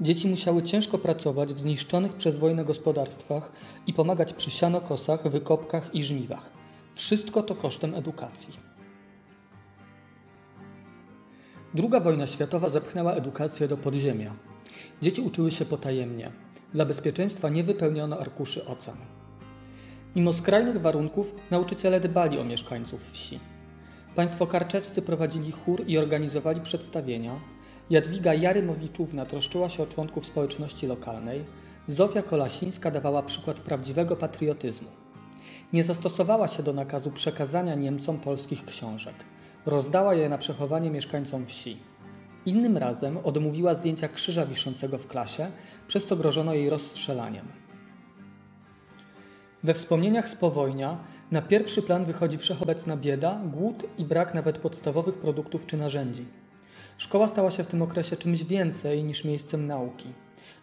Dzieci musiały ciężko pracować w zniszczonych przez wojnę gospodarstwach i pomagać przy sianokosach, wykopkach i żniwach. Wszystko to kosztem edukacji. Druga wojna światowa zepchnęła edukację do podziemia. Dzieci uczyły się potajemnie. Dla bezpieczeństwa nie wypełniono arkuszy ocen. Mimo skrajnych warunków nauczyciele dbali o mieszkańców wsi. Państwo karczewscy prowadzili chór i organizowali przedstawienia. Jadwiga Jarymowiczówna troszczyła się o członków społeczności lokalnej. Zofia Kolasińska dawała przykład prawdziwego patriotyzmu. Nie zastosowała się do nakazu przekazania Niemcom polskich książek. Rozdała je na przechowanie mieszkańcom wsi. Innym razem odmówiła zdjęcia krzyża wiszącego w klasie, przez co grożono jej rozstrzelaniem. We wspomnieniach z powojnia na pierwszy plan wychodzi wszechobecna bieda, głód i brak nawet podstawowych produktów czy narzędzi. Szkoła stała się w tym okresie czymś więcej niż miejscem nauki.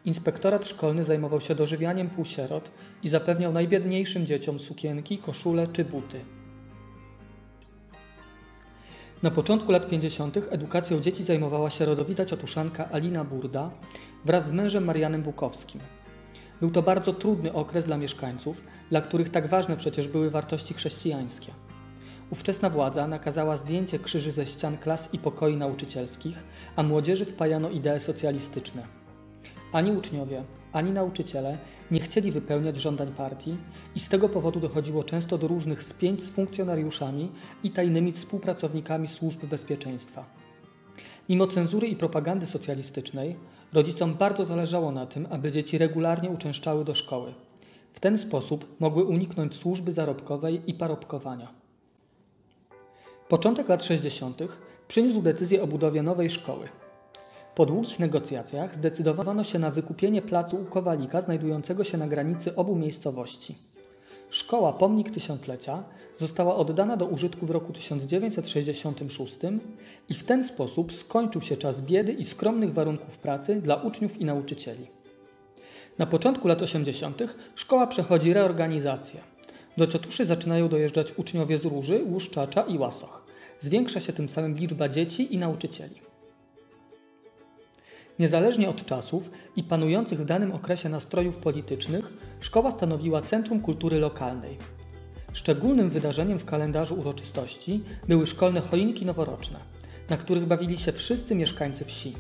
Inspektorat szkolny zajmował się dożywianiem półsierot i zapewniał najbiedniejszym dzieciom sukienki, koszule czy buty. Na początku lat 50. edukacją dzieci zajmowała się rodowita ciotuszanka Alina Burda wraz z mężem Marianem Bukowskim. Był to bardzo trudny okres dla mieszkańców, dla których tak ważne przecież były wartości chrześcijańskie. Ówczesna władza nakazała zdjęcie krzyży ze ścian klas i pokoi nauczycielskich, a młodzieży wpajano idee socjalistyczne. Ani uczniowie, ani nauczyciele nie chcieli wypełniać żądań partii i z tego powodu dochodziło często do różnych spięć z funkcjonariuszami i tajnymi współpracownikami służb bezpieczeństwa. Mimo cenzury i propagandy socjalistycznej, rodzicom bardzo zależało na tym, aby dzieci regularnie uczęszczały do szkoły. W ten sposób mogły uniknąć służby zarobkowej i parobkowania. Początek lat 60. przyniósł decyzję o budowie nowej szkoły. Po długich negocjacjach zdecydowano się na wykupienie placu u Kowalika znajdującego się na granicy obu miejscowości. Szkoła Pomnik Tysiąclecia została oddana do użytku w roku 1966 i w ten sposób skończył się czas biedy i skromnych warunków pracy dla uczniów i nauczycieli. Na początku lat 80. szkoła przechodzi reorganizację. Do Ciotuszy zaczynają dojeżdżać uczniowie z Róży, Łuszczacza i Łasoch. Zwiększa się tym samym liczba dzieci i nauczycieli. Niezależnie od czasów i panujących w danym okresie nastrojów politycznych, szkoła stanowiła centrum kultury lokalnej. Szczególnym wydarzeniem w kalendarzu uroczystości były szkolne choinki noworoczne, na których bawili się wszyscy mieszkańcy wsi.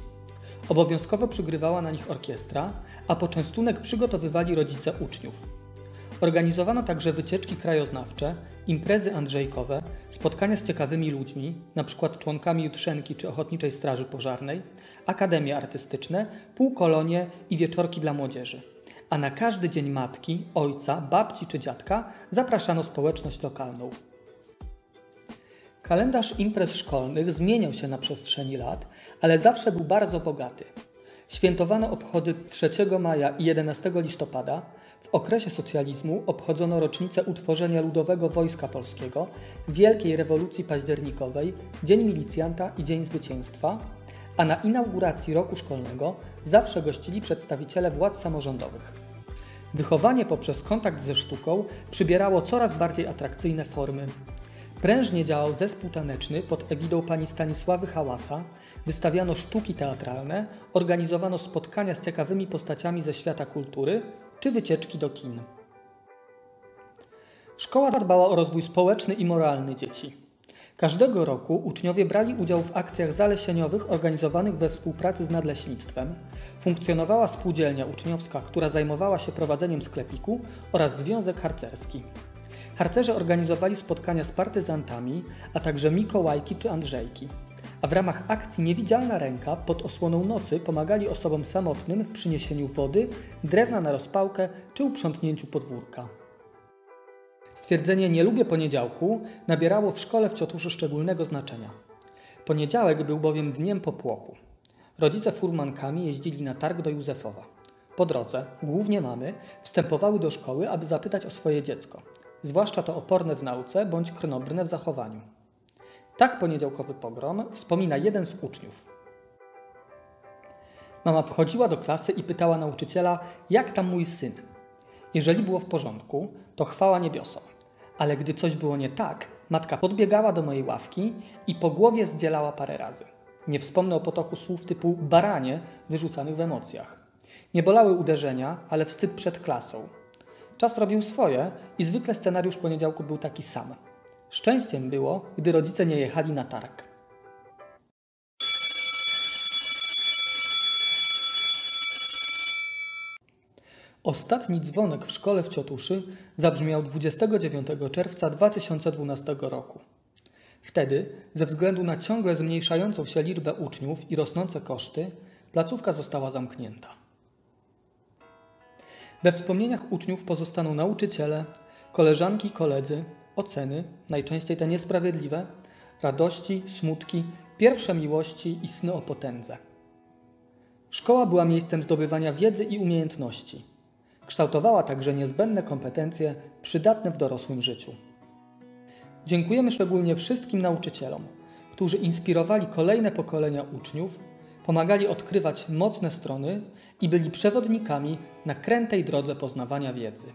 Obowiązkowo przygrywała na nich orkiestra, a poczęstunek przygotowywali rodzice uczniów. Organizowano także wycieczki krajoznawcze, imprezy andrzejkowe, spotkania z ciekawymi ludźmi, np. członkami Jutrzenki czy Ochotniczej Straży Pożarnej, akademie artystyczne, półkolonie i wieczorki dla młodzieży. A na każdy dzień matki, ojca, babci czy dziadka zapraszano społeczność lokalną. Kalendarz imprez szkolnych zmieniał się na przestrzeni lat, ale zawsze był bardzo bogaty. Świętowano obchody 3 maja i 11 listopada, w okresie socjalizmu obchodzono rocznicę utworzenia Ludowego Wojska Polskiego, Wielkiej Rewolucji Październikowej, Dzień Milicjanta i Dzień Zwycięstwa, a na inauguracji roku szkolnego zawsze gościli przedstawiciele władz samorządowych. Wychowanie poprzez kontakt ze sztuką przybierało coraz bardziej atrakcyjne formy. Prężnie działał zespół taneczny pod egidą pani Stanisławy Hałasa, wystawiano sztuki teatralne, organizowano spotkania z ciekawymi postaciami ze świata kultury czy wycieczki do kin. Szkoła dbała o rozwój społeczny i moralny dzieci. Każdego roku uczniowie brali udział w akcjach zalesieniowych organizowanych we współpracy z nadleśnictwem. Funkcjonowała spółdzielnia uczniowska, która zajmowała się prowadzeniem sklepiku oraz związek harcerski. Harcerze organizowali spotkania z partyzantami, a także Mikołajki czy Andrzejki. A w ramach akcji Niewidzialna Ręka pod osłoną nocy pomagali osobom samotnym w przyniesieniu wody, drewna na rozpałkę czy uprzątnięciu podwórka. Stwierdzenie nie lubię poniedziałku nabierało w szkole w Ciotuszy szczególnego znaczenia. Poniedziałek był bowiem dniem popłochu. Rodzice furmankami jeździli na targ do Józefowa. Po drodze, głównie mamy, wstępowały do szkoły, aby zapytać o swoje dziecko, zwłaszcza to oporne w nauce bądź krnobrne w zachowaniu. Tak poniedziałkowy pogrom wspomina jeden z uczniów. Mama wchodziła do klasy i pytała nauczyciela, jak tam mój syn. Jeżeli było w porządku, to chwała niebiosom. Ale gdy coś było nie tak, matka podbiegała do mojej ławki i po głowie zdzielała parę razy. Nie wspomnę o potoku słów typu baranie wyrzucanych w emocjach. Nie bolały uderzenia, ale wstyd przed klasą. Czas robił swoje i zwykle scenariusz poniedziałku był taki sam. Szczęściem było, gdy rodzice nie jechali na targ. Ostatni dzwonek w szkole w Ciotuszy zabrzmiał 29 czerwca 2012 roku. Wtedy, ze względu na ciągle zmniejszającą się liczbę uczniów i rosnące koszty, placówka została zamknięta. We wspomnieniach uczniów pozostaną nauczyciele, koleżanki, koledzy, oceny, najczęściej te niesprawiedliwe, radości, smutki, pierwsze miłości i sny o potędze. Szkoła była miejscem zdobywania wiedzy i umiejętności. Kształtowała także niezbędne kompetencje przydatne w dorosłym życiu. Dziękujemy szczególnie wszystkim nauczycielom, którzy inspirowali kolejne pokolenia uczniów, pomagali odkrywać mocne strony i byli przewodnikami na krętej drodze poznawania wiedzy.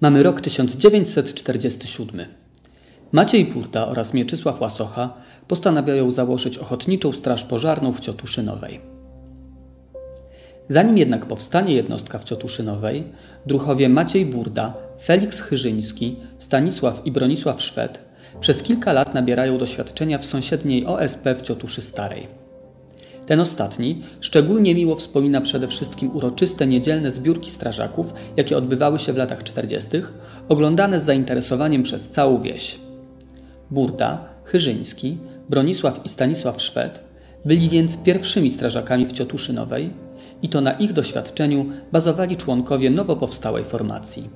Mamy rok 1947. Maciej Burda oraz Mieczysław Łasocha postanawiają założyć ochotniczą straż pożarną w Ciotuszynowej. Zanim jednak powstanie jednostka w Ciotuszynowej, druchowie Maciej Burda, Felix Chyżyński, Stanisław i Bronisław Szwed przez kilka lat nabierają doświadczenia w sąsiedniej OSP w Ciotuszy Starej. Ten ostatni szczególnie miło wspomina przede wszystkim uroczyste niedzielne zbiórki strażaków, jakie odbywały się w latach 40., oglądane z zainteresowaniem przez całą wieś. Burda, Chyżyński, Bronisław i Stanisław Szwed byli więc pierwszymi strażakami w Ciotuszynowej i to na ich doświadczeniu bazowali członkowie nowo powstałej formacji.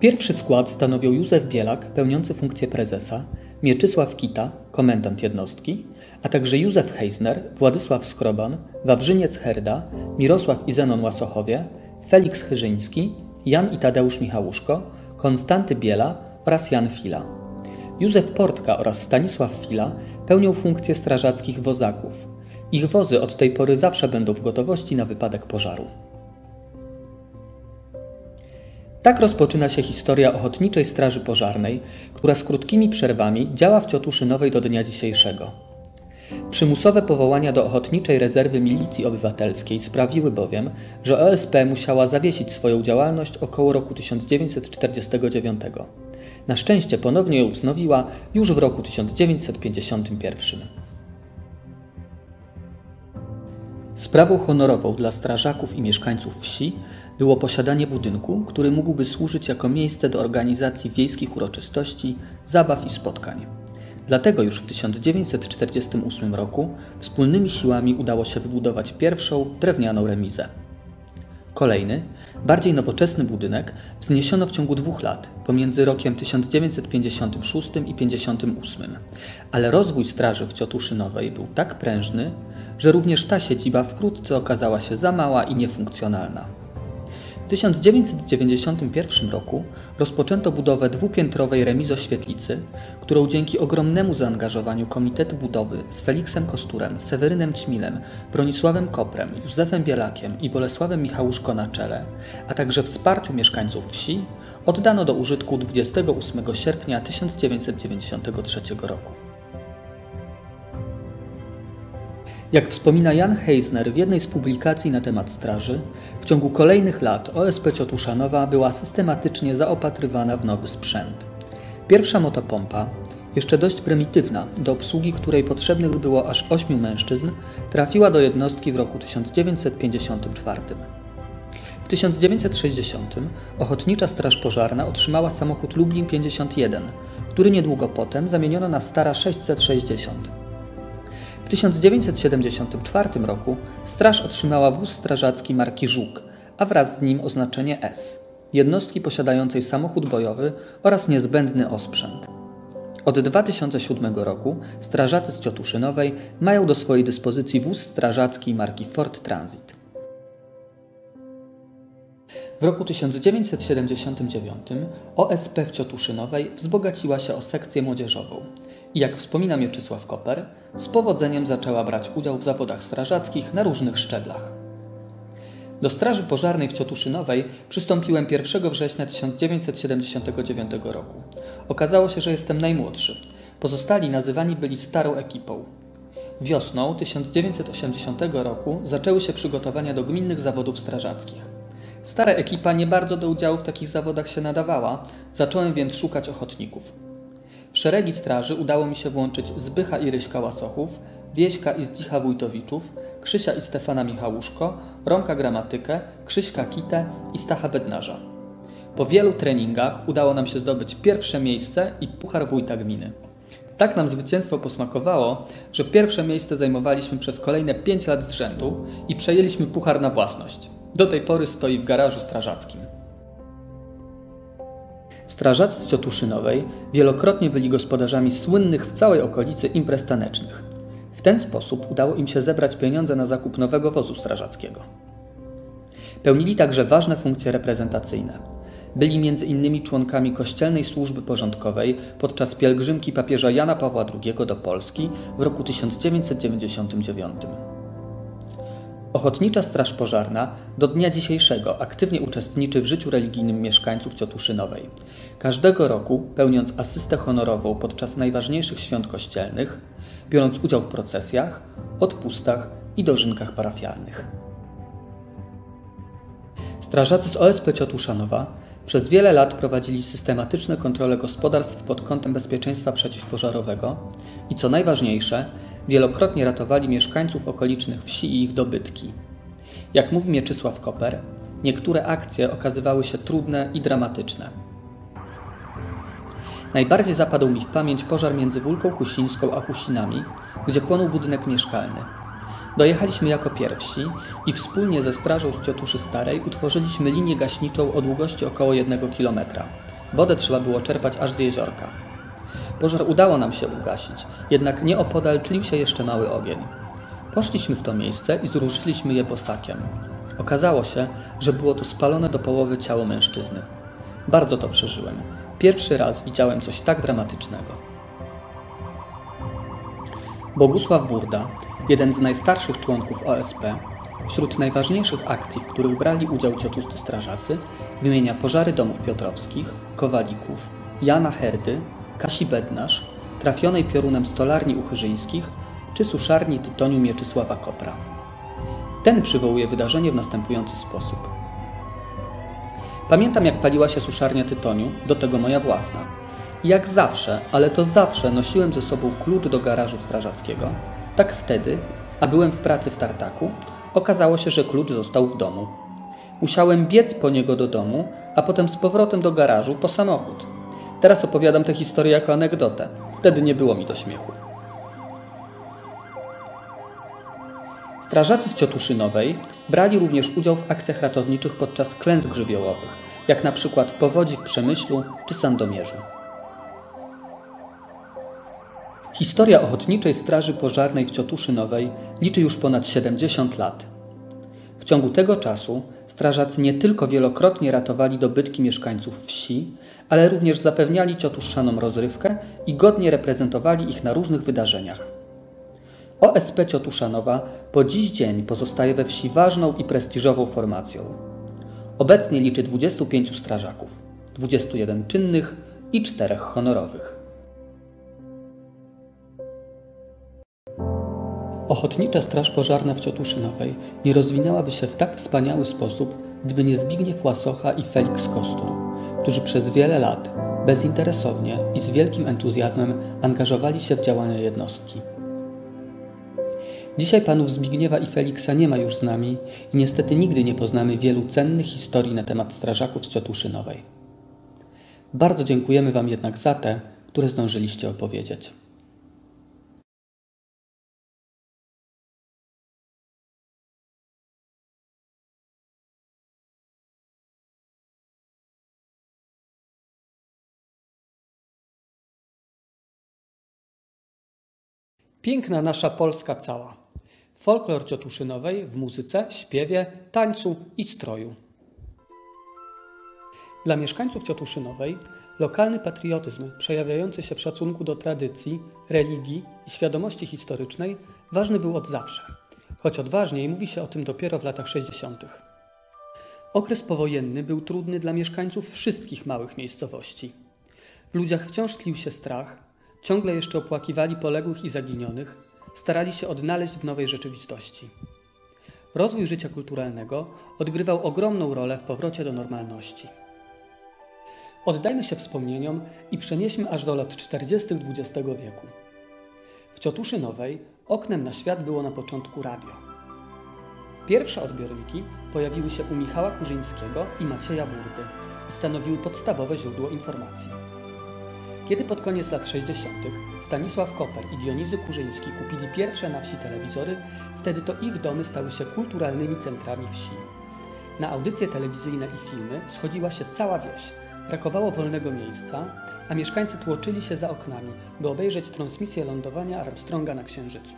Pierwszy skład stanowił Józef Bielak, pełniący funkcję prezesa, Mieczysław Kita, komendant jednostki, a także Józef Heisner, Władysław Skroban, Wawrzyniec Herda, Mirosław i Zenon Łasochowie, Feliks Chyrzyński, Jan i Tadeusz Michałuszko, Konstanty Biela oraz Jan Fila. Józef Portka oraz Stanisław Fila pełnią funkcję strażackich wozaków. Ich wozy od tej pory zawsze będą w gotowości na wypadek pożaru. Tak rozpoczyna się historia Ochotniczej Straży Pożarnej, która z krótkimi przerwami działa w Ciotuszynowej do dnia dzisiejszego. Przymusowe powołania do Ochotniczej Rezerwy Milicji Obywatelskiej sprawiły bowiem, że OSP musiała zawiesić swoją działalność około roku 1949. Na szczęście ponownie ją wznowiła już w roku 1951. Sprawą honorową dla strażaków i mieszkańców wsi było posiadanie budynku, który mógłby służyć jako miejsce do organizacji wiejskich uroczystości, zabaw i spotkań. Dlatego już w 1948 roku wspólnymi siłami udało się wybudować pierwszą drewnianą remizę. Kolejny, bardziej nowoczesny budynek wzniesiono w ciągu dwóch lat, pomiędzy rokiem 1956 i 1958, ale rozwój straży w Ciotuszynowej był tak prężny, że również ta siedziba wkrótce okazała się za mała i niefunkcjonalna. W 1991 roku rozpoczęto budowę dwupiętrowej remizoświetlicy, którą dzięki ogromnemu zaangażowaniu Komitetu Budowy z Feliksem Kosturem, Sewerynem Ćmilem, Bronisławem Koprem, Józefem Bielakiem i Bolesławem Michałuszko na czele, a także wsparciu mieszkańców wsi, oddano do użytku 28 sierpnia 1993 roku. Jak wspomina Jan Heisner w jednej z publikacji na temat straży, w ciągu kolejnych lat OSP Ciotuszanowa była systematycznie zaopatrywana w nowy sprzęt. Pierwsza motopompa, jeszcze dość prymitywna, do obsługi której potrzebnych było aż ośmiu mężczyzn, trafiła do jednostki w roku 1954. W 1960 Ochotnicza Straż Pożarna otrzymała samochód Lublin 51, który niedługo potem zamieniono na Stara 660. W 1974 roku straż otrzymała wóz strażacki marki Żuk, a wraz z nim oznaczenie S, jednostki posiadającej samochód bojowy oraz niezbędny osprzęt. Od 2007 roku strażacy z Ciotuszynowej mają do swojej dyspozycji wóz strażacki marki Ford Transit. W roku 1979 OSP w Ciotuszynowej wzbogaciła się o sekcję młodzieżową jak wspomina Mieczysław Koper, z powodzeniem zaczęła brać udział w zawodach strażackich na różnych szczeblach. Do Straży Pożarnej w Ciotuszynowej przystąpiłem 1 września 1979 roku. Okazało się, że jestem najmłodszy. Pozostali nazywani byli starą ekipą. Wiosną 1980 roku zaczęły się przygotowania do gminnych zawodów strażackich. Stara ekipa nie bardzo do udziału w takich zawodach się nadawała, zacząłem więc szukać ochotników. W szeregi straży udało mi się włączyć Zbycha i Ryśka Łasochów, Wieśka i Zdzicha Wójtowiczów, Krzysia i Stefana Michałuszko, Romka Gramatykę, Krzyśka Kitę i Stacha Bednarza. Po wielu treningach udało nam się zdobyć pierwsze miejsce i puchar wójta gminy. Tak nam zwycięstwo posmakowało, że pierwsze miejsce zajmowaliśmy przez kolejne 5 lat z rzędu i przejęliśmy puchar na własność. Do tej pory stoi w garażu strażackim. Strażacy Ciotuszynowej wielokrotnie byli gospodarzami słynnych w całej okolicy imprez tanecznych. W ten sposób udało im się zebrać pieniądze na zakup nowego wozu strażackiego. Pełnili także ważne funkcje reprezentacyjne. Byli m.in. członkami Kościelnej Służby Porządkowej podczas pielgrzymki papieża Jana Pawła II do Polski w roku 1999. Ochotnicza Straż Pożarna do dnia dzisiejszego aktywnie uczestniczy w życiu religijnym mieszkańców Ciotuszynowej. Każdego roku pełniąc asystę honorową podczas najważniejszych świąt kościelnych, biorąc udział w procesjach, odpustach i dożynkach parafialnych. Strażacy z OSP Ciotuszanowa przez wiele lat prowadzili systematyczne kontrole gospodarstw pod kątem bezpieczeństwa przeciwpożarowego i co najważniejsze, wielokrotnie ratowali mieszkańców okolicznych wsi i ich dobytki. Jak mówi Mieczysław Koper, niektóre akcje okazywały się trudne i dramatyczne. Najbardziej zapadł mi w pamięć pożar między Wólką Husińską a Husinami, gdzie płonął budynek mieszkalny. Dojechaliśmy jako pierwsi i wspólnie ze Strażą z Ciotuszy Starej utworzyliśmy linię gaśniczą o długości około 1 km. Wodę trzeba było czerpać aż z jeziorka. Pożar udało nam się ugasić, jednak nieopodal tlił się jeszcze mały ogień. Poszliśmy w to miejsce i zruszyliśmy je bosakiem. Okazało się, że było to spalone do połowy ciało mężczyzny. Bardzo to przeżyłem. Pierwszy raz widziałem coś tak dramatycznego. Bogusław Burda, jeden z najstarszych członków OSP, wśród najważniejszych akcji, w których brali udział ciotuscy strażacy, wymienia pożary domów piotrowskich, kowalików, Jana Herdy, Kasi Bednarz, trafionej piorunem stolarni uchyrzyńskich czy suszarni tytoniu Mieczysława Kopra. Ten przywołuje wydarzenie w następujący sposób. Pamiętam, jak paliła się suszarnia tytoniu, do tego moja własna. Jak zawsze, ale to zawsze nosiłem ze sobą klucz do garażu strażackiego. Tak wtedy, a byłem w pracy w tartaku, okazało się, że klucz został w domu. Musiałem biec po niego do domu, a potem z powrotem do garażu po samochód. Teraz opowiadam tę historię jako anegdotę. Wtedy nie było mi do śmiechu. Strażacy z Ciotuszynowej brali również udział w akcjach ratowniczych podczas klęsk żywiołowych, jak na przykład powodzi w Przemyślu czy Sandomierzu. Historia Ochotniczej Straży Pożarnej w Ciotuszynowej liczy już ponad 70 lat. W ciągu tego czasu strażacy nie tylko wielokrotnie ratowali dobytki mieszkańców wsi, ale również zapewniali ciotuszczanom rozrywkę i godnie reprezentowali ich na różnych wydarzeniach. OSP Ciotuszanowa po dziś dzień pozostaje we wsi ważną i prestiżową formacją. Obecnie liczy 25 strażaków, 21 czynnych i 4 honorowych. Ochotnicza Straż Pożarna w Ciotuszynowej nie rozwinęłaby się w tak wspaniały sposób, gdyby nie Zbigniew Łasocha i Felix Kostur, którzy przez wiele lat bezinteresownie i z wielkim entuzjazmem angażowali się w działania jednostki. Dzisiaj panów Zbigniewa i Feliksa nie ma już z nami i niestety nigdy nie poznamy wielu cennych historii na temat strażaków z Ciotuszynowej. Bardzo dziękujemy Wam jednak za te, które zdążyliście opowiedzieć. Piękna nasza Polska cała. Folklor Ciotuszynowej w muzyce, śpiewie, tańcu i stroju. Dla mieszkańców Ciotuszynowej lokalny patriotyzm przejawiający się w szacunku do tradycji, religii i świadomości historycznej ważny był od zawsze, choć odważniej mówi się o tym dopiero w latach 60. Okres powojenny był trudny dla mieszkańców wszystkich małych miejscowości. W ludziach wciąż tlił się strach, ciągle jeszcze opłakiwali poległych i zaginionych, starali się odnaleźć w nowej rzeczywistości. Rozwój życia kulturalnego odgrywał ogromną rolę w powrocie do normalności. Oddajmy się wspomnieniom i przenieśmy aż do lat 40. XX wieku. W Ciotuszynowej oknem na świat było na początku radio. Pierwsze odbiorniki pojawiły się u Michała Kurzyńskiego i Macieja Burdy i stanowiły podstawowe źródło informacji. Kiedy pod koniec lat 60. Stanisław Koper i Dionizy Kurzyński kupili pierwsze na wsi telewizory, wtedy to ich domy stały się kulturalnymi centrami wsi. Na audycje telewizyjne i filmy schodziła się cała wieś. Brakowało wolnego miejsca, a mieszkańcy tłoczyli się za oknami, by obejrzeć transmisję lądowania Armstronga na Księżycu.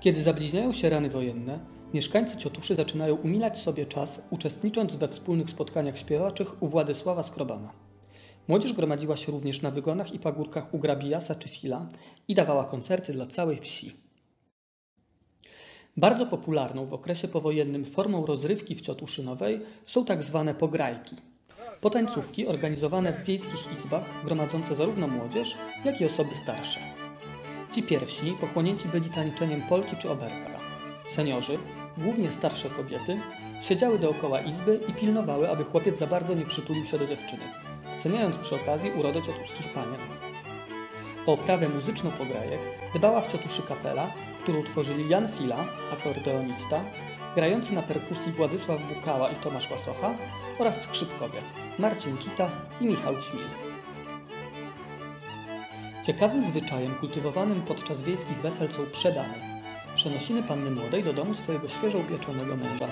Kiedy zabliźniają się rany wojenne, mieszkańcy Ciotuszy zaczynają umilać sobie czas, uczestnicząc we wspólnych spotkaniach śpiewaczych u Władysława Skrobana. Młodzież gromadziła się również na wygonach i pagórkach u Grabijasa czy Fila i dawała koncerty dla całej wsi. Bardzo popularną w okresie powojennym formą rozrywki w Ciotuszynowej są tak zwane pograjki. Potańcówki organizowane w wiejskich izbach, gromadzące zarówno młodzież, jak i osoby starsze. Ci pierwsi pochłonięci byli tańczeniem polki czy oberka. Seniorzy, głównie starsze kobiety, siedziały dookoła izby i pilnowały, aby chłopiec za bardzo nie przytulił się do dziewczyny, ceniając przy okazji urodę ciotuskich panien. O oprawę muzyczną pograjek dbała w Ciotuszy kapela, którą tworzyli Jan Fila, akordeonista, grający na perkusji Władysław Bukała i Tomasz Łasocha oraz skrzypkowie Marcin Kita i Michał Ćmil. Ciekawym zwyczajem kultywowanym podczas wiejskich wesel są przedane. Przenosiny panny młodej do domu swojego świeżo upieczonego męża.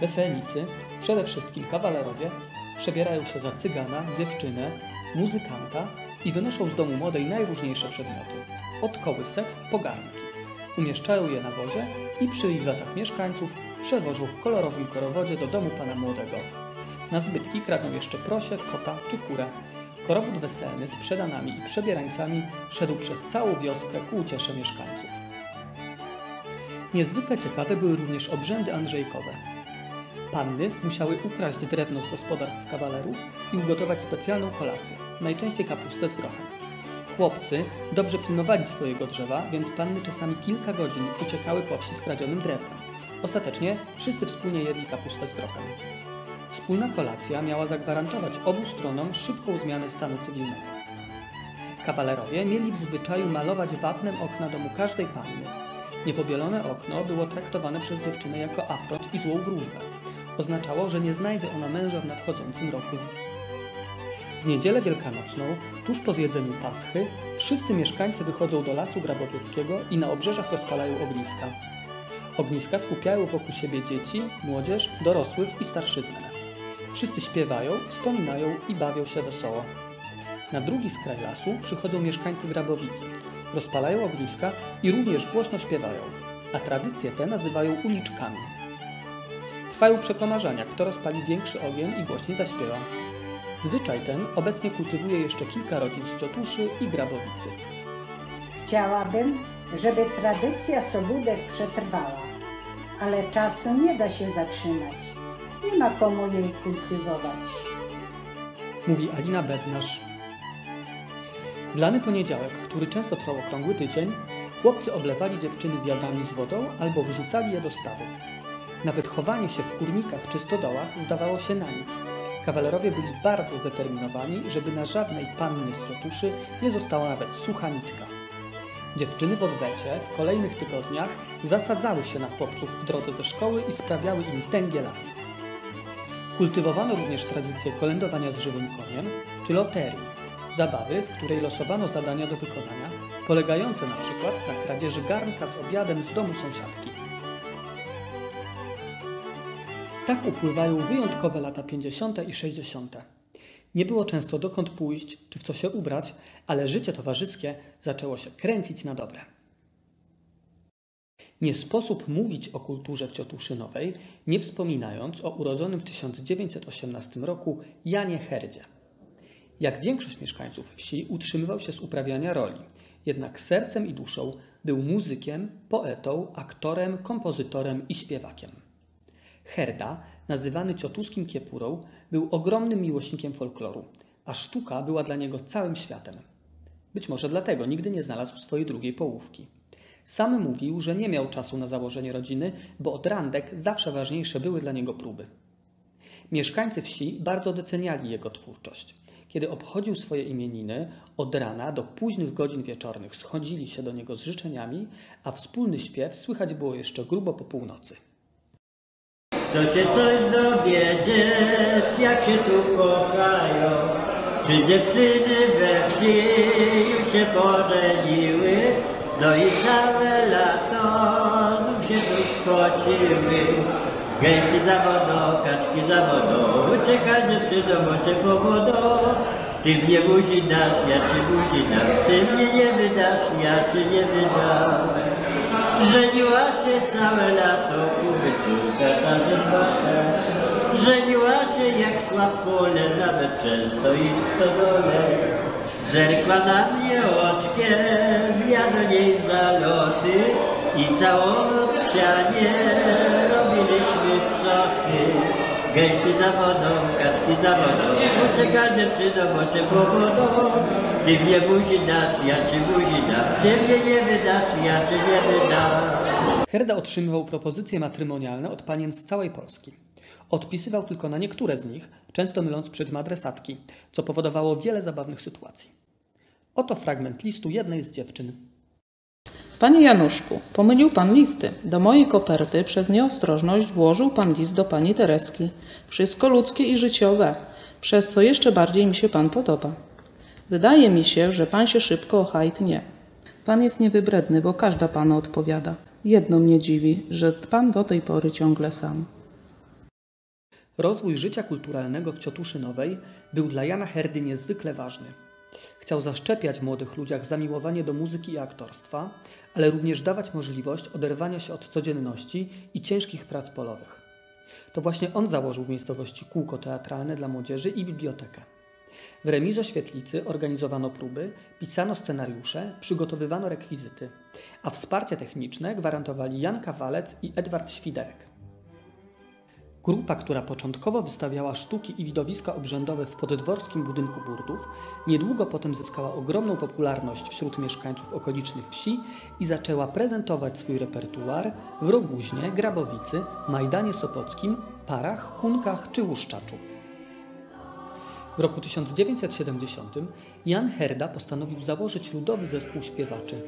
Weselnicy, przede wszystkim kawalerowie, przebierają się za cygana, dziewczynę, muzykanta i wynoszą z domu młodej najróżniejsze przedmioty, od kołysek po garnki. Umieszczają je na wozie i przy wiwatach mieszkańców przewożą w kolorowym korowodzie do domu pana młodego. Na zbytki kradną jeszcze prosie, kota czy kurę. Korowód weselny z przedanami i przebierańcami szedł przez całą wioskę ku uciesze mieszkańców. Niezwykle ciekawe były również obrzędy andrzejkowe. Panny musiały ukraść drewno z gospodarstw kawalerów i ugotować specjalną kolację, najczęściej kapustę z grochem. Chłopcy dobrze pilnowali swojego drzewa, więc panny czasami kilka godzin uciekały po wsi z kradzionym drewnem. Ostatecznie wszyscy wspólnie jedli kapustę z grochem. Wspólna kolacja miała zagwarantować obu stronom szybką zmianę stanu cywilnego. Kawalerowie mieli w zwyczaju malować wapnem okna domu każdej panny. Niepobielone okno było traktowane przez dziewczynę jako afront i złą wróżbę. Oznaczało, że nie znajdzie ona męża w nadchodzącym roku. W niedzielę wielkanocną, tuż po zjedzeniu paschy, wszyscy mieszkańcy wychodzą do lasu grabowieckiego i na obrzeżach rozpalają ogniska. Ogniska skupiają wokół siebie dzieci, młodzież, dorosłych i starszyznę. Wszyscy śpiewają, wspominają i bawią się wesoło. Na drugi skraj lasu przychodzą mieszkańcy Grabowicy. Rozpalają ogniska i również głośno śpiewają, a tradycje te nazywają uliczkami. Trwają przekomarzania, kto rozpali większy ogień i głośniej zaśpiewa. Zwyczaj ten obecnie kultywuje jeszcze kilka rodzin z Ciotuszy i Grabowicy. Chciałabym, żeby tradycja sobódek przetrwała, ale czasu nie da się zatrzymać. Nie ma komu jej kultywować. mówi Alina Bednarz. W lany poniedziałek, który często trwał okrągły tydzień, chłopcy oblewali dziewczyny wiadami z wodą albo wrzucali je do stawu. Nawet chowanie się w kurnikach czy stodołach zdawało się na nic. Kawalerowie byli bardzo zdeterminowani, żeby na żadnej pannie z Ciotuszy nie została nawet sucha nitka. Dziewczyny w odwecie w kolejnych tygodniach zasadzały się na chłopców w drodze ze szkoły i sprawiały im tęgielami. Kultywowano również tradycję kolędowania z żywym koniem czy loterii, zabawy, w której losowano zadania do wykonania, polegające na przykład na kradzieży garnka z obiadem z domu sąsiadki. Tak upływają wyjątkowe lata 50. i 60. Nie było często dokąd pójść czy w co się ubrać, ale życie towarzyskie zaczęło się kręcić na dobre. Nie sposób mówić o kulturze w Ciotuszynowej, nie wspominając o urodzonym w 1918 roku Janie Herdzie. Jak większość mieszkańców wsi utrzymywał się z uprawiania roli, jednak sercem i duszą był muzykiem, poetą, aktorem, kompozytorem i śpiewakiem. Herda, nazywany ciotuskim kiepurą, był ogromnym miłośnikiem folkloru, a sztuka była dla niego całym światem. Być może dlatego nigdy nie znalazł swojej drugiej połówki. Sam mówił, że nie miał czasu na założenie rodziny, bo od randek zawsze ważniejsze były dla niego próby. Mieszkańcy wsi bardzo doceniali jego twórczość. Kiedy obchodził swoje imieniny, od rana do późnych godzin wieczornych schodzili się do niego z życzeniami, a wspólny śpiew słychać było jeszcze grubo po północy. To się coś dowiedzieć, jak się tu kochają. Czy dziewczyny we wsi już się pożeniły, no i całe lato znów się tu skociły. Gęsi za wodą, kaczki za wodą, ucieka dziewczyno, bo cię powodą. Ty mnie musi dasz, ja ci dam, ty mnie nie wydasz, ja ci nie wydam. Żeniła się całe lato ku byciu Katarzynbaka. Żeniła się jak szła w pole, nawet często i w stodole. Zerkła na mnie oczkiem, ja do niej zaloty i całą noc chcianie robiliśmy psochy. Gęsi za wodą, kaczki za wodą, ucieka dziewczyno, bo cię powodą. Ty mnie buzi dasz, ja ci buzi dam, ty mnie nie wydasz, ja cię nie wydam. Herda otrzymywał propozycje matrymonialne od panien z całej Polski. Odpisywał tylko na niektóre z nich, często myląc przy tym adresatki, co powodowało wiele zabawnych sytuacji. Oto fragment listu jednej z dziewczyn. Panie Januszku, pomylił pan listy. Do mojej koperty przez nieostrożność włożył pan list do pani Tereski. Wszystko ludzkie i życiowe, przez co jeszcze bardziej mi się pan podoba. Wydaje mi się, że pan się szybko ohajtnie. Pan jest niewybredny, bo każda pana odpowiada. Jedno mnie dziwi, że pan do tej pory ciągle sam. Rozwój życia kulturalnego w Ciotuszynowej był dla Jana Herdy niezwykle ważny. Chciał zaszczepiać młodych ludziach zamiłowanie do muzyki i aktorstwa, ale również dawać możliwość oderwania się od codzienności i ciężkich prac polowych. To właśnie on założył w miejscowości kółko teatralne dla młodzieży i bibliotekę. W remizo Świetlicy organizowano próby, pisano scenariusze, przygotowywano rekwizyty, a wsparcie techniczne gwarantowali Jan Kawalec i Edward Świderek. Grupa, która początkowo wystawiała sztuki i widowiska obrzędowe w poddworskim budynku Burdów, niedługo potem zyskała ogromną popularność wśród mieszkańców okolicznych wsi i zaczęła prezentować swój repertuar w Roguźnie, Grabowicy, Majdanie Sopockim, Parach, Kunkach czy Łuszczaczu. W roku 1970 Jan Herda postanowił założyć ludowy zespół śpiewaczy.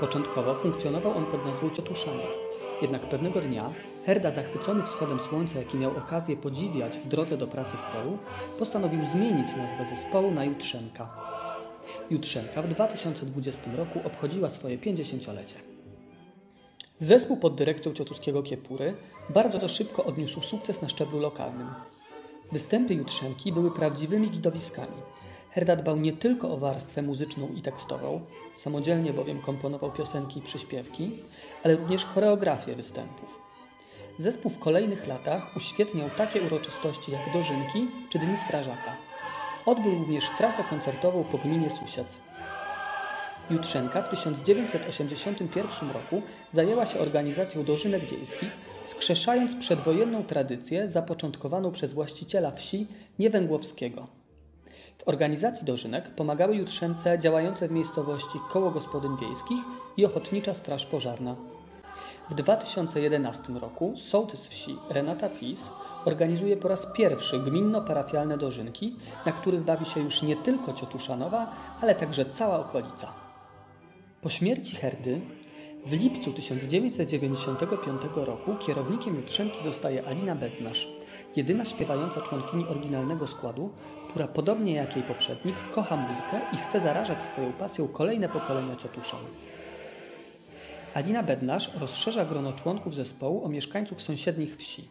Początkowo funkcjonował on pod nazwą Ciotuszany. Jednak pewnego dnia Herda, zachwycony wschodem słońca, jaki miał okazję podziwiać w drodze do pracy w polu, postanowił zmienić nazwę zespołu na Jutrzenka. Jutrzenka w 2020 roku obchodziła swoje 50-lecie. Zespół pod dyrekcją ciotuskiego Kiepury bardzo szybko odniósł sukces na szczeblu lokalnym. Występy Jutrzenki były prawdziwymi widowiskami. Herda dbał nie tylko o warstwę muzyczną i tekstową, samodzielnie bowiem komponował piosenki i przyśpiewki, ale również choreografię występów. Zespół w kolejnych latach uświetniał takie uroczystości jak Dożynki czy Dni Strażaka. Odbył również trasę koncertową po gminie Susiec. Jutrzenka w 1981 roku zajęła się organizacją dożynek wiejskich, wskrzeszając przedwojenną tradycję zapoczątkowaną przez właściciela wsi Niewęgłowskiego. Organizacji dożynek pomagały jutrzence działające w miejscowości Koło Gospodyń Wiejskich i Ochotnicza Straż Pożarna. W 2011 roku sołtys wsi Renata Pis organizuje po raz pierwszy gminno-parafialne dożynki, na których bawi się już nie tylko Ciotuszanowa, ale także cała okolica. Po śmierci Herdy w lipcu 1995 roku kierownikiem Jutrzenki zostaje Alina Bednarz, jedyna śpiewająca członkini oryginalnego składu, która podobnie jak jej poprzednik kocha muzykę i chce zarażać swoją pasją kolejne pokolenia Ciotuszan. Alina Bednarz rozszerza grono członków zespołu o mieszkańców sąsiednich wsi.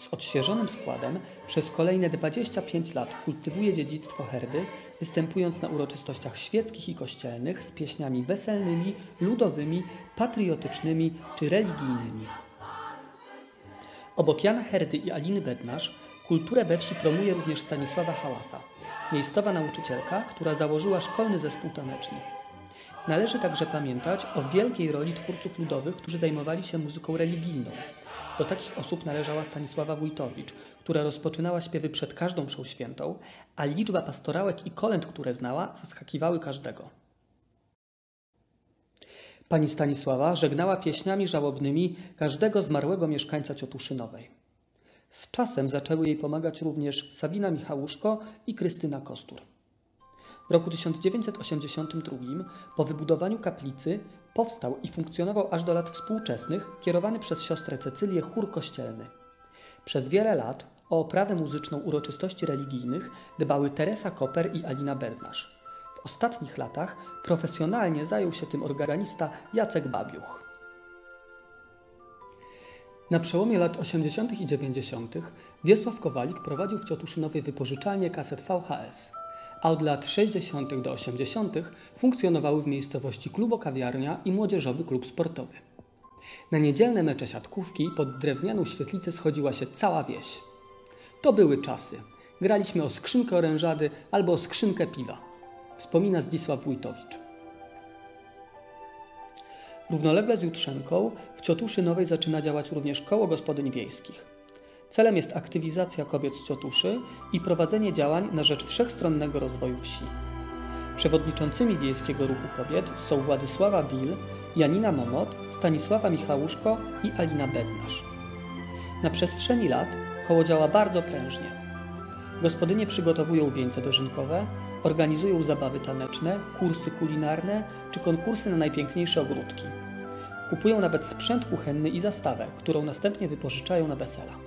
Z odświeżonym składem przez kolejne 25 lat kultywuje dziedzictwo herdy, występując na uroczystościach świeckich i kościelnych z pieśniami weselnymi, ludowymi, patriotycznymi czy religijnymi. Obok Jana Herdy i Aliny Bednarz kulturę we wsi promuje również Stanisława Hałasa, miejscowa nauczycielka, która założyła szkolny zespół taneczny. Należy także pamiętać o wielkiej roli twórców ludowych, którzy zajmowali się muzyką religijną. Do takich osób należała Stanisława Wójtowicz, która rozpoczynała śpiewy przed każdą mszą świętą, a liczba pastorałek i kolęd, które znała, zaskakiwały każdego. Pani Stanisława żegnała pieśniami żałobnymi każdego zmarłego mieszkańca Ciotuszynowej. Z czasem zaczęły jej pomagać również Sabina Michałuszko i Krystyna Kostur. W roku 1982 po wybudowaniu kaplicy powstał i funkcjonował aż do lat współczesnych kierowany przez siostrę Cecylię chór kościelny. Przez wiele lat o oprawę muzyczną uroczystości religijnych dbały Teresa Koper i Alina Bernarz. W ostatnich latach profesjonalnie zajął się tym organista Jacek Babiuch. Na przełomie lat 80. i 90. Wiesław Kowalik prowadził w Ciotuszynowie wypożyczalnię kaset VHS, a od lat 60. do 80. funkcjonowały w miejscowości klubo-kawiarnia i młodzieżowy klub sportowy. Na niedzielne mecze siatkówki pod drewnianą świetlicę schodziła się cała wieś. To były czasy. Graliśmy o skrzynkę orężady albo o skrzynkę piwa. Wspomina Zdzisław Wójtowicz. Równolegle z Jutrzenką w Ciotuszy Nowej zaczyna działać również koło gospodyń wiejskich. Celem jest aktywizacja kobiet z Ciotuszy i prowadzenie działań na rzecz wszechstronnego rozwoju wsi. Przewodniczącymi Wiejskiego Ruchu Kobiet są Władysława Bil, Janina Momot, Stanisława Michałuszko i Alina Bednarz. Na przestrzeni lat koło działa bardzo prężnie. Gospodynie przygotowują wieńce dożynkowe, organizują zabawy taneczne, kursy kulinarne czy konkursy na najpiękniejsze ogródki. Kupują nawet sprzęt kuchenny i zastawę, którą następnie wypożyczają na wesela.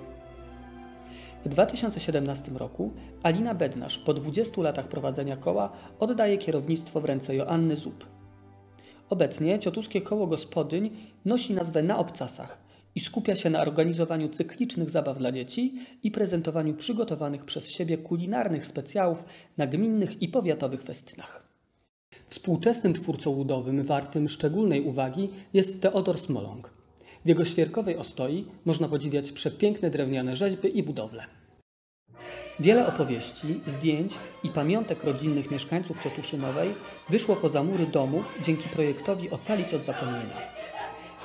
W 2017 roku Alina Bednarz po 20 latach prowadzenia koła oddaje kierownictwo w ręce Joanny Zub. Obecnie ciotuskie koło gospodyń nosi nazwę Na Obcasach i skupia się na organizowaniu cyklicznych zabaw dla dzieci i prezentowaniu przygotowanych przez siebie kulinarnych specjałów na gminnych i powiatowych festynach. Współczesnym twórcą ludowym wartym szczególnej uwagi jest Teodor Smoląg. W jego świerkowej ostoi można podziwiać przepiękne drewniane rzeźby i budowle. Wiele opowieści, zdjęć i pamiątek rodzinnych mieszkańców Ciotuszynowej wyszło poza mury domów dzięki projektowi Ocalić od zapomnienia.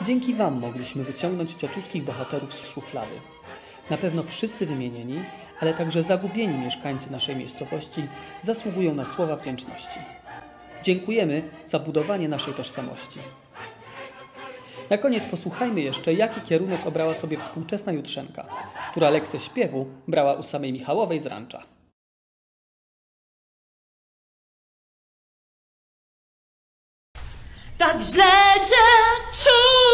Dzięki Wam mogliśmy wyciągnąć ciotuskich bohaterów z szuflady. Na pewno wszyscy wymienieni, ale także zagubieni mieszkańcy naszej miejscowości zasługują na słowa wdzięczności. Dziękujemy za budowanie naszej tożsamości. Na koniec posłuchajmy jeszcze, jaki kierunek obrała sobie współczesna Jutrzenka, która lekcję śpiewu brała u samej Michałowej z rancza. Tak źle się czuję